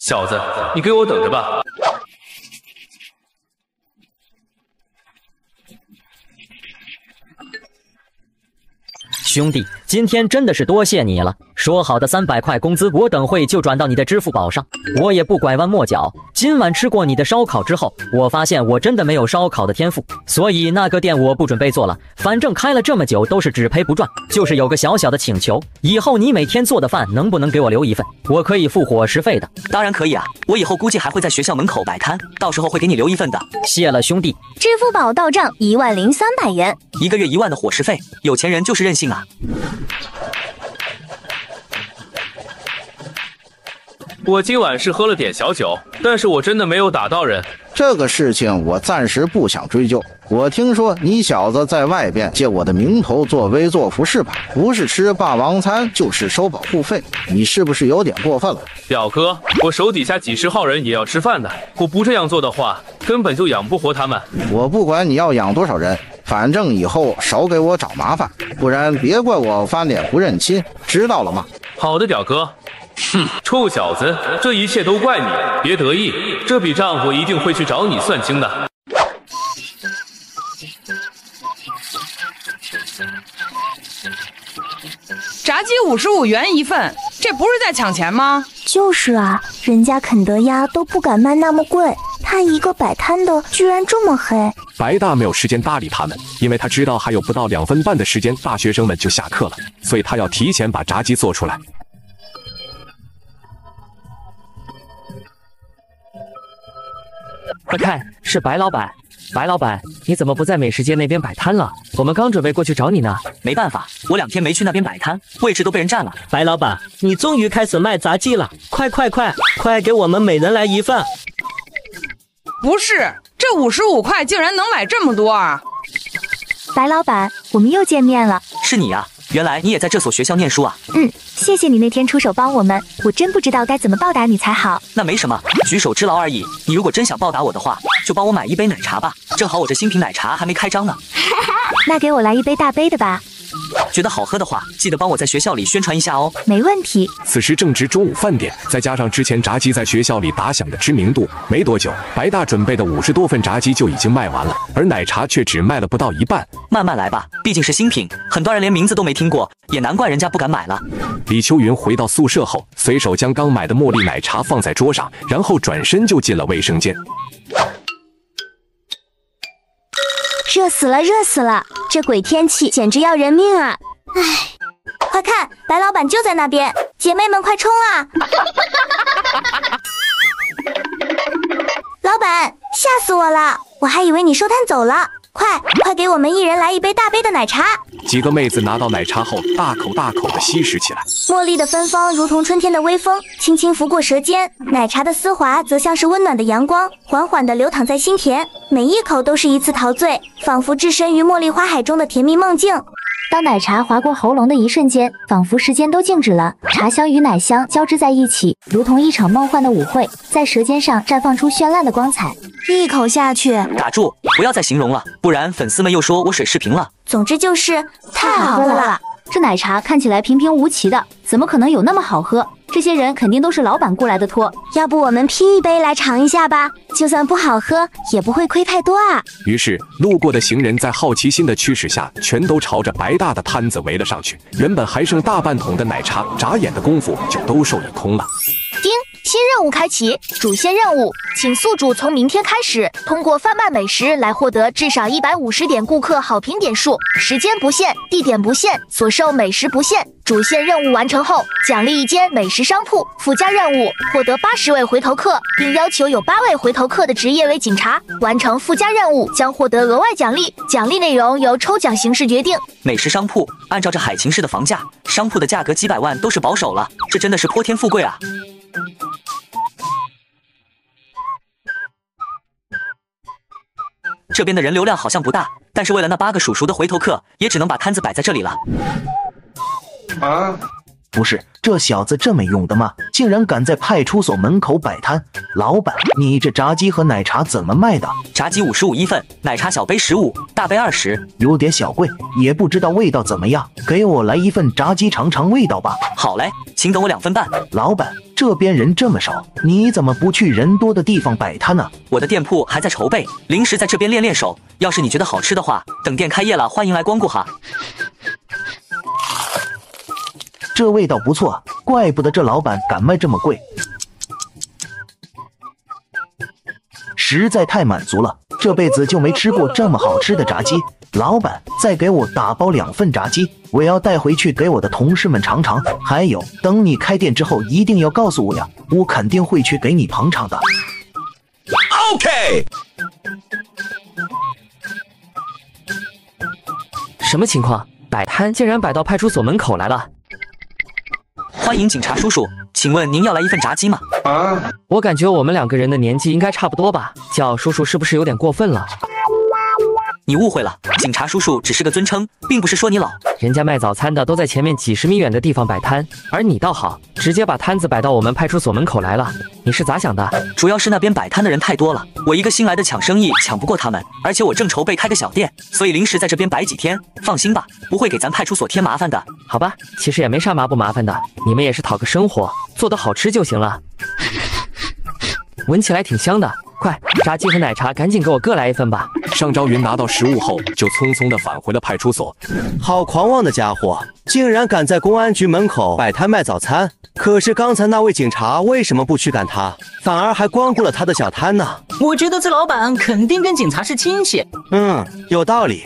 小子，你给我等着吧。兄弟，今天真的是多谢你了。说好的三百块工资，我等会就转到你的支付宝上。我也不拐弯抹角，今晚吃过你的烧烤之后，我发现我真的没有烧烤的天赋，所以那个店我不准备做了。反正开了这么久都是只赔不赚。就是有个小小的请求，以后你每天做的饭能不能给我留一份？我可以付伙食费的。当然可以啊，我以后估计还会在学校门口摆摊，到时候会给你留一份的。谢了，兄弟。支付宝到账一万零三百元，一个月一万的伙食费，有钱人就是任性啊。Gracias. 我今晚是喝了点小酒，但是我真的没有打到人。这个事情我暂时不想追究。我听说你小子在外边借我的名头作威作福是吧？不是吃霸王餐就是收保护费，你是不是有点过分了？表哥，我手底下几十号人也要吃饭的，我不这样做的话，根本就养不活他们。我不管你要养多少人，反正以后少给我找麻烦，不然别怪我翻脸不认亲，知道了吗？好的，表哥。哼，臭小子，这一切都怪你！别得意，这笔账我一定会去找你算清的。炸鸡五十五元一份，这不是在抢钱吗？就是啊，人家肯德鸭都不敢卖那么贵，他一个摆摊的居然这么黑。白大没有时间搭理他们，因为他知道还有不到两分半的时间，大学生们就下课了，所以他要提前把炸鸡做出来。快看，是白老板！白老板，你怎么不在美食街那边摆摊了？我们刚准备过去找你呢。没办法，我两天没去那边摆摊，位置都被人占了。白老板，你终于开始卖杂技了！快快快，快给我们每人来一份！不是，这五十五块竟然能买这么多啊！白老板，我们又见面了。是你呀。原来你也在这所学校念书啊？嗯，谢谢你那天出手帮我们，我真不知道该怎么报答你才好。那没什么，举手之劳而已。你如果真想报答我的话，就帮我买一杯奶茶吧，正好我这新品奶茶还没开张呢。那给我来一杯大杯的吧。觉得好喝的话，记得帮我在学校里宣传一下哦。没问题。此时正值中午饭点，再加上之前炸鸡在学校里打响的知名度，没多久，白大准备的五十多份炸鸡就已经卖完了，而奶茶却只卖了不到一半。慢慢来吧，毕竟是新品，很多人连名字都没听过，也难怪人家不敢买了。李秋云回到宿舍后，随手将刚买的茉莉奶茶放在桌上，然后转身就进了卫生间。热死了，热死了！这鬼天气简直要人命啊！哎，快看，白老板就在那边，姐妹们快冲啊！老板，吓死我了！我还以为你收摊走了。快快给我们一人来一杯大杯的奶茶！几个妹子拿到奶茶后，大口大口的吸食起来。茉莉的芬芳如同春天的微风，轻轻拂过舌尖；奶茶的丝滑则像是温暖的阳光，缓缓地流淌在心田。每一口都是一次陶醉，仿佛置身于茉莉花海中的甜蜜梦境。当奶茶划过喉咙的一瞬间，仿佛时间都静止了，茶香与奶香交织在一起，如同一场梦幻的舞会，在舌尖上绽放出绚烂的光彩。一口下去，打住，不要再形容了，不然粉丝们又说我水视频了。总之就是太好喝了。这奶茶看起来平平无奇的，怎么可能有那么好喝？这些人肯定都是老板雇来的托。要不我们拼一杯来尝一下吧？就算不好喝，也不会亏太多啊。于是，路过的行人在好奇心的驱使下，全都朝着白大的摊子围了上去。原本还剩大半桶的奶茶，眨眼的功夫就都售一空了。叮。新任务开启，主线任务，请宿主从明天开始通过贩卖美食来获得至少一百五十点顾客好评点数，时间不限，地点不限，所售美食不限。主线任务完成后，奖励一间美食商铺。附加任务，获得八十位回头客，并要求有八位回头客的职业为警察。完成附加任务将获得额外奖励，奖励内容由抽奖形式决定。美食商铺，按照这海琴市的房价，商铺的价格几百万都是保守了，这真的是泼天富贵啊！这边的人流量好像不大，但是为了那八个鼠叔的回头客，也只能把摊子摆在这里了。啊，不是，这小子这么用的吗？竟然敢在派出所门口摆摊！老板，你这炸鸡和奶茶怎么卖的？炸鸡五十五一份，奶茶小杯十五，大杯二十，有点小贵，也不知道味道怎么样。给我来一份炸鸡尝尝味道吧。好嘞，请等我两分半。老板，这边人这么少，你怎么不去人多的地方摆摊呢？我的店铺还在筹备，临时在这边练练手。要是你觉得好吃的话，等店开业了，欢迎来光顾哈。这味道不错，怪不得这老板敢卖这么贵，实在太满足了，这辈子就没吃过这么好吃的炸鸡。老板，再给我打包两份炸鸡，我要带回去给我的同事们尝尝。还有，等你开店之后，一定要告诉我呀，我肯定会去给你捧场的。OK。什么情况？摆摊竟然摆到派出所门口来了？欢迎警察叔叔，请问您要来一份炸鸡吗？啊，我感觉我们两个人的年纪应该差不多吧，叫叔叔是不是有点过分了？你误会了，警察叔叔只是个尊称，并不是说你老。人家卖早餐的都在前面几十米远的地方摆摊，而你倒好，直接把摊子摆到我们派出所门口来了。你是咋想的？主要是那边摆摊的人太多了，我一个新来的抢生意抢不过他们，而且我正筹备开个小店，所以临时在这边摆几天。放心吧，不会给咱派出所添麻烦的。好吧，其实也没啥麻不麻烦的，你们也是讨个生活，做得好吃就行了。闻起来挺香的。快，炸鸡和奶茶，赶紧给我各来一份吧。尚朝云拿到食物后，就匆匆的返回了派出所。好狂妄的家伙，竟然敢在公安局门口摆摊卖早餐！可是刚才那位警察为什么不驱赶他，反而还光顾了他的小摊呢？我觉得这老板肯定跟警察是亲戚。嗯，有道理。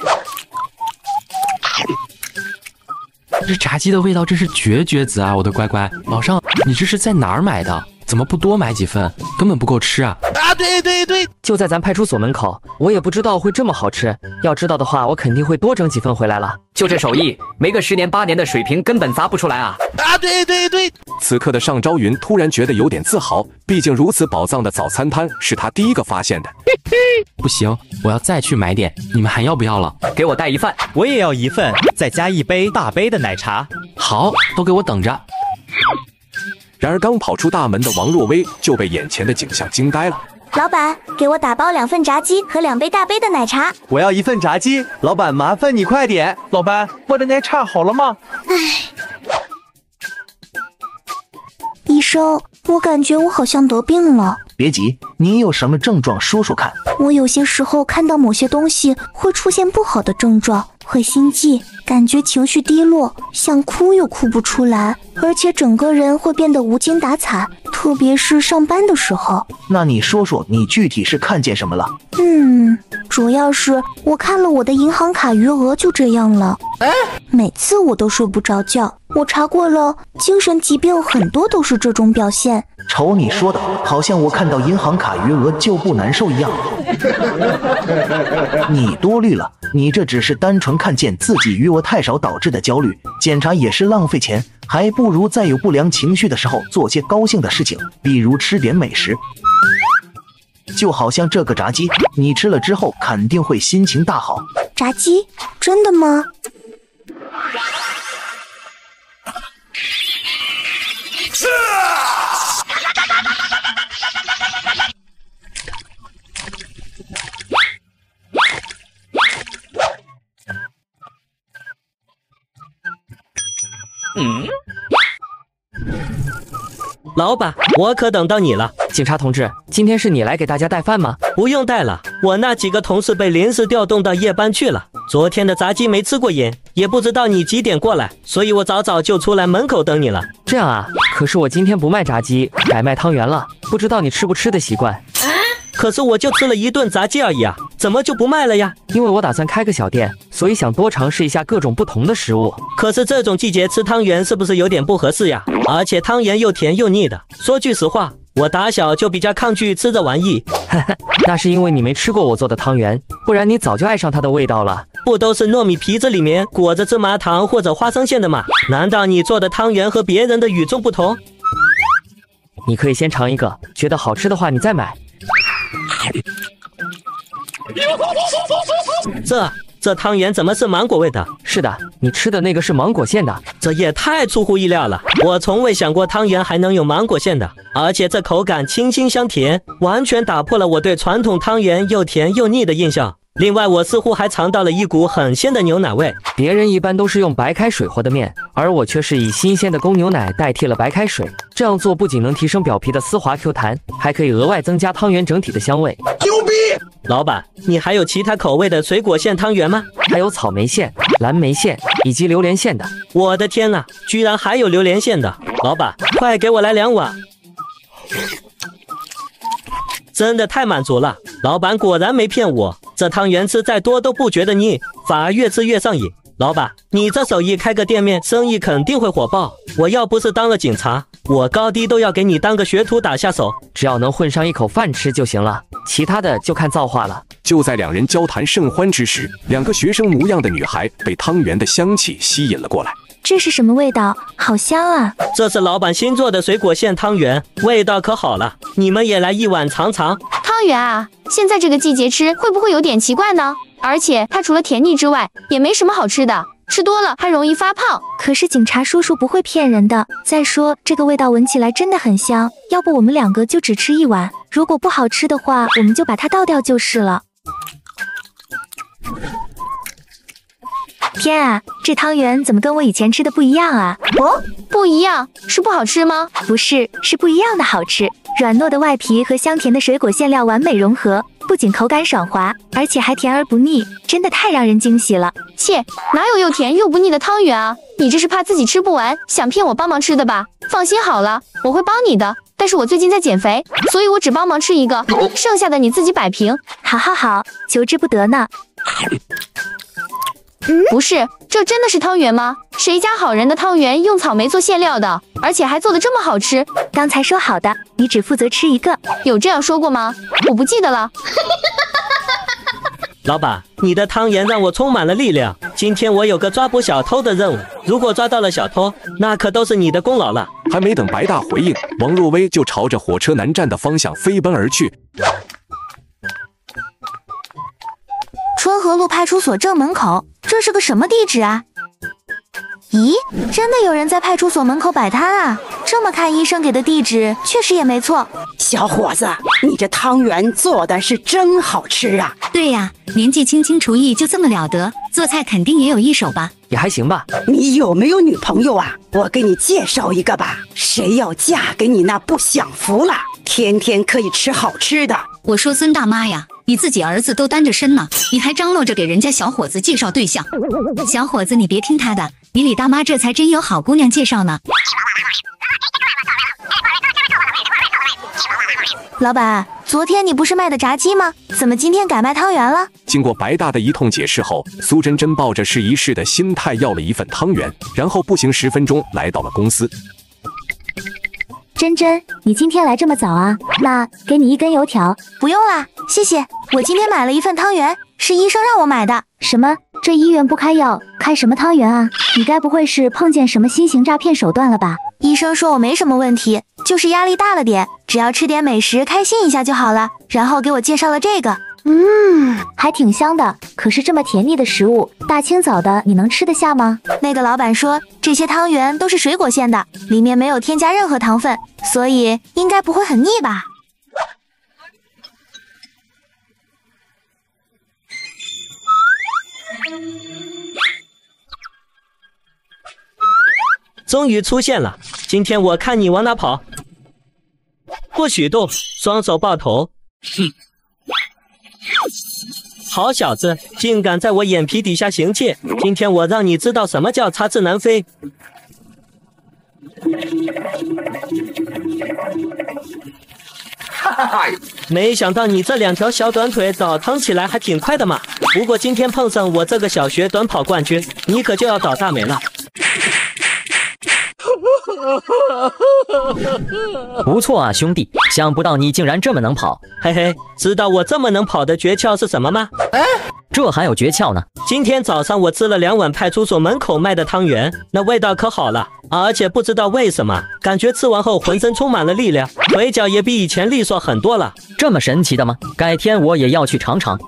这炸鸡的味道真是绝绝子啊！我的乖乖，老尚，你这是在哪儿买的？怎么不多买几份？根本不够吃啊！啊，对对对，就在咱派出所门口，我也不知道会这么好吃。要知道的话，我肯定会多整几份回来了。就这手艺，没个十年八年的水平根本砸不出来啊！啊，对对对。此刻的尚昭云突然觉得有点自豪，毕竟如此宝藏的早餐摊是他第一个发现的。不行，我要再去买点。你们还要不要了？给我带一份，我也要一份，再加一杯大杯的奶茶。好，都给我等着。然而，刚跑出大门的王若薇就被眼前的景象惊呆了。老板，给我打包两份炸鸡和两杯大杯的奶茶。我要一份炸鸡，老板麻烦你快点。老板，我的奶茶好了吗？唉，医生，我感觉我好像得病了。别急，你有什么症状说说看。我有些时候看到某些东西会出现不好的症状，会心悸。感觉情绪低落，想哭又哭不出来，而且整个人会变得无精打采，特别是上班的时候。那你说说，你具体是看见什么了？嗯，主要是我看了我的银行卡余额，就这样了。哎，每次我都睡不着觉。我查过了，精神疾病很多都是这种表现。瞅你说的，好像我看到银行卡余额就不难受一样。你多虑了，你这只是单纯看见自己余额太少导致的焦虑。检查也是浪费钱，还不如在有不良情绪的时候做些高兴的事情，比如吃点美食。就好像这个炸鸡，你吃了之后肯定会心情大好。炸鸡？真的吗？Mm-hmm. 老板，我可等到你了。警察同志，今天是你来给大家带饭吗？不用带了，我那几个同事被临时调动到夜班去了。昨天的炸鸡没吃过瘾，也不知道你几点过来，所以我早早就出来门口等你了。这样啊，可是我今天不卖炸鸡，改卖汤圆了，不知道你吃不吃的习惯。可是我就吃了一顿炸鸡而已啊，怎么就不卖了呀？因为我打算开个小店，所以想多尝试一下各种不同的食物。可是这种季节吃汤圆是不是有点不合适呀？而且汤圆又甜又腻的。说句实话，我打小就比较抗拒吃这玩意。那是因为你没吃过我做的汤圆，不然你早就爱上它的味道了。不都是糯米皮子里面裹着芝麻糖或者花生馅的吗？难道你做的汤圆和别人的与众不同？你可以先尝一个，觉得好吃的话你再买。这这汤圆怎么是芒果味的？是的，你吃的那个是芒果馅的，这也太出乎意料了。我从未想过汤圆还能有芒果馅的，而且这口感清新香甜，完全打破了我对传统汤圆又甜又腻的印象。另外，我似乎还尝到了一股很鲜的牛奶味。别人一般都是用白开水和的面，而我却是以新鲜的公牛奶代替了白开水。这样做不仅能提升表皮的丝滑 Q 弹，还可以额外增加汤圆整体的香味。牛逼！老板，你还有其他口味的水果馅汤圆吗？还有草莓馅、蓝莓馅以及榴莲馅的。我的天呐，居然还有榴莲馅的！老板，快给我来两碗！真的太满足了，老板果然没骗我。这汤圆吃再多都不觉得腻，反而越吃越上瘾。老板，你这手艺开个店面，生意肯定会火爆。我要不是当了警察，我高低都要给你当个学徒打下手。只要能混上一口饭吃就行了，其他的就看造化了。就在两人交谈甚欢之时，两个学生模样的女孩被汤圆的香气吸引了过来。这是什么味道？好香啊！这是老板新做的水果馅汤圆，味道可好了。你们也来一碗尝尝。汤圆啊，现在这个季节吃会不会有点奇怪呢？而且它除了甜腻之外，也没什么好吃的，吃多了还容易发胖。可是警察叔叔不会骗人的。再说这个味道闻起来真的很香，要不我们两个就只吃一碗，如果不好吃的话，我们就把它倒掉就是了。天啊，这汤圆怎么跟我以前吃的不一样啊？哦，不一样是不好吃吗？不是，是不一样的好吃。软糯的外皮和香甜的水果馅料完美融合，不仅口感爽滑，而且还甜而不腻，真的太让人惊喜了。切，哪有又甜又不腻的汤圆啊？你这是怕自己吃不完，想骗我帮忙吃的吧？放心好了，我会帮你的。但是我最近在减肥，所以我只帮忙吃一个，剩下的你自己摆平。好好好，求之不得呢。不是，这真的是汤圆吗？谁家好人的汤圆用草莓做馅料的，而且还做的这么好吃？刚才说好的，你只负责吃一个，有这样说过吗？我不记得了。老板，你的汤圆让我充满了力量。今天我有个抓捕小偷的任务，如果抓到了小偷，那可都是你的功劳了。还没等白大回应，王若薇就朝着火车南站的方向飞奔而去。春和路派出所正门口，这是个什么地址啊？咦，真的有人在派出所门口摆摊啊？这么看，医生给的地址确实也没错。小伙子，你这汤圆做的是真好吃啊！对呀，年纪轻轻厨艺就这么了得，做菜肯定也有一手吧？也还行吧。你有没有女朋友啊？我给你介绍一个吧。谁要嫁给你那不享福了？天天可以吃好吃的。我说孙大妈呀。你自己儿子都单着身呢，你还张罗着给人家小伙子介绍对象？小伙子，你别听他的，你李大妈这才真有好姑娘介绍呢。老板，昨天你不是卖的炸鸡吗？怎么今天改卖汤圆了？经过白大的一通解释后，苏珍珍抱着试一试的心态要了一份汤圆，然后步行十分钟来到了公司。真真，你今天来这么早啊？那给你一根油条。不用啦，谢谢。我今天买了一份汤圆，是医生让我买的。什么？这医院不开药，开什么汤圆啊？你该不会是碰见什么新型诈骗手段了吧？医生说我没什么问题，就是压力大了点，只要吃点美食开心一下就好了。然后给我介绍了这个。嗯，还挺香的。可是这么甜腻的食物，大清早的你能吃得下吗？那个老板说，这些汤圆都是水果馅的，里面没有添加任何糖分，所以应该不会很腻吧？终于出现了。今天我看你往哪跑！不许动，双手抱头。哼！好小子，竟敢在我眼皮底下行窃！今天我让你知道什么叫插翅难飞！哈哈哈！没想到你这两条小短腿倒腾起来还挺快的嘛。不过今天碰上我这个小学短跑冠军，你可就要倒大霉了。不错啊，兄弟，想不到你竟然这么能跑。嘿嘿，知道我这么能跑的诀窍是什么吗？哎，这还有诀窍呢？今天早上我吃了两碗派出所门口卖的汤圆，那味道可好了。而且不知道为什么，感觉吃完后浑身充满了力量，腿脚也比以前利索很多了。这么神奇的吗？改天我也要去尝尝。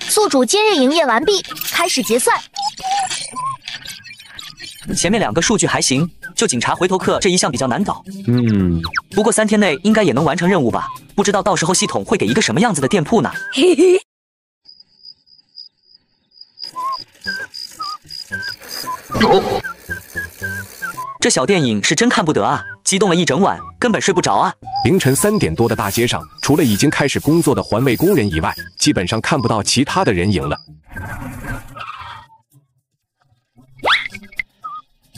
宿主今日营业完毕，开始结算。前面两个数据还行，就警察回头客这一项比较难搞。嗯，不过三天内应该也能完成任务吧？不知道到时候系统会给一个什么样子的店铺呢？嘿嘿。这小电影是真看不得啊！激动了一整晚，根本睡不着啊！凌晨三点多的大街上，除了已经开始工作的环卫工人以外，基本上看不到其他的人影了。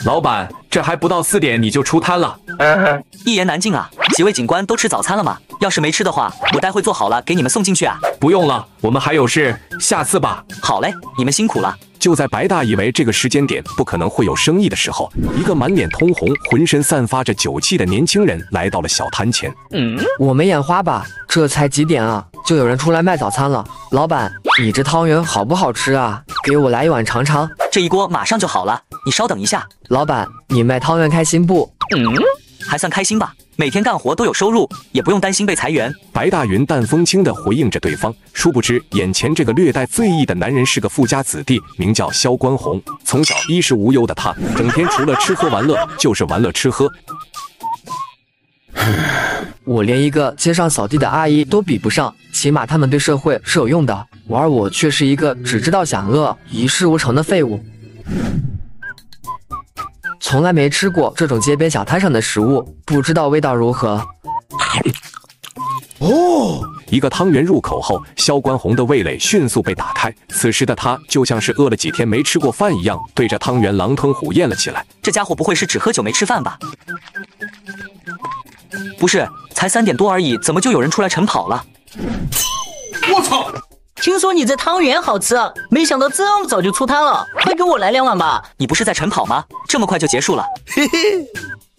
老板，这还不到四点你就出摊了？一言难尽啊！几位警官都吃早餐了吗？要是没吃的话，我待会做好了给你们送进去啊。不用了，我们还有事，下次吧。好嘞，你们辛苦了。就在白大以为这个时间点不可能会有生意的时候，一个满脸通红、浑身散发着酒气的年轻人来到了小摊前。嗯，我没眼花吧？这才几点啊，就有人出来卖早餐了。老板，你这汤圆好不好吃啊？给我来一碗尝尝。这一锅马上就好了，你稍等一下。老板，你卖汤圆开心不？嗯，还算开心吧。每天干活都有收入，也不用担心被裁员。白大云淡风轻地回应着对方，殊不知眼前这个略带醉意的男人是个富家子弟，名叫萧关宏。从小衣食无忧的他，整天除了吃喝玩乐，就是玩乐吃喝。我连一个街上扫地的阿姨都比不上，起码他们对社会是有用的，而我却是一个只知道享乐、一事无成的废物。从来没吃过这种街边小摊上的食物，不知道味道如何。哦，一个汤圆入口后，萧关宏的味蕾迅速被打开。此时的他就像是饿了几天没吃过饭一样，对着汤圆狼吞虎咽了起来。这家伙不会是只喝酒没吃饭吧？不是，才三点多而已，怎么就有人出来晨跑了？我操！听说你这汤圆好吃，没想到这么早就出摊了，快给我来两碗吧！你不是在晨跑吗？这么快就结束了？嘿嘿，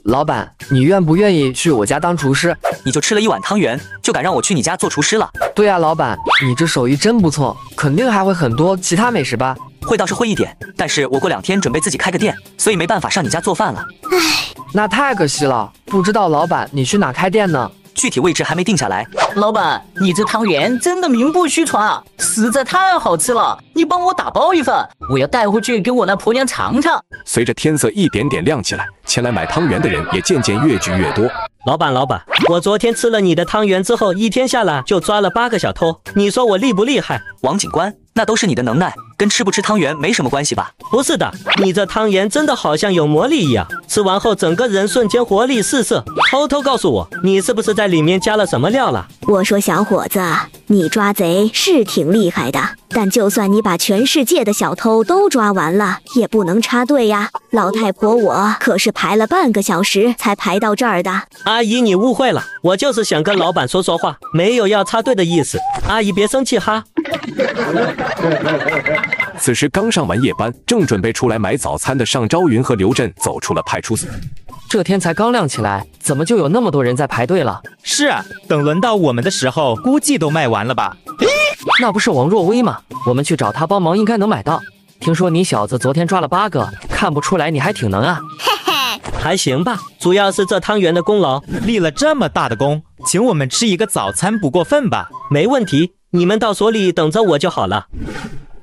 老板，你愿不愿意去我家当厨师？你就吃了一碗汤圆，就敢让我去你家做厨师了？对啊，老板，你这手艺真不错，肯定还会很多其他美食吧？会倒是会一点，但是我过两天准备自己开个店，所以没办法上你家做饭了。唉，那太可惜了。不知道老板你去哪开店呢？具体位置还没定下来。老板，你这汤圆真的名不虚传啊，实在太好吃了！你帮我打包一份，我要带回去给我那婆娘尝尝。随着天色一点点亮起来，前来买汤圆的人也渐渐越聚越多。老板，老板，我昨天吃了你的汤圆之后，一天下来就抓了八个小偷，你说我厉不厉害？王警官，那都是你的能耐，跟吃不吃汤圆没什么关系吧？不是的，你这汤圆真的好像有魔力一样，吃完后整个人瞬间活力四射。偷偷告诉我，你是不是在里面加了什么料了？我说小伙子，你抓贼是挺厉害的，但就算你把全世界的小偷都抓完了，也不能插队呀。老太婆，我可是排了半个小时才排到这儿的。阿姨，你误会了，我就是想跟老板说说话，没有要插队的意思。阿姨别生气哈。此时刚上完夜班，正准备出来买早餐的尚昭云和刘震走出了派出所。这天才刚亮起来，怎么就有那么多人在排队了？是啊，等轮到我们的时候，估计都卖完了吧？那不是王若薇吗？我们去找她帮忙，应该能买到。听说你小子昨天抓了八个，看不出来你还挺能啊。嘿嘿，还行吧，主要是这汤圆的功劳，立了这么大的功，请我们吃一个早餐不过分吧？没问题，你们到所里等着我就好了。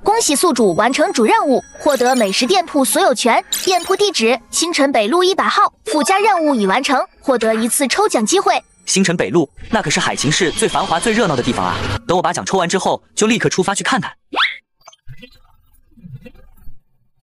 恭喜宿主完成主任务，获得美食店铺所有权。店铺地址：星辰北路一百号。附加任务已完成，获得一次抽奖机会。星辰北路，那可是海琴市最繁华、最热闹的地方啊！等我把奖抽完之后，就立刻出发去看看。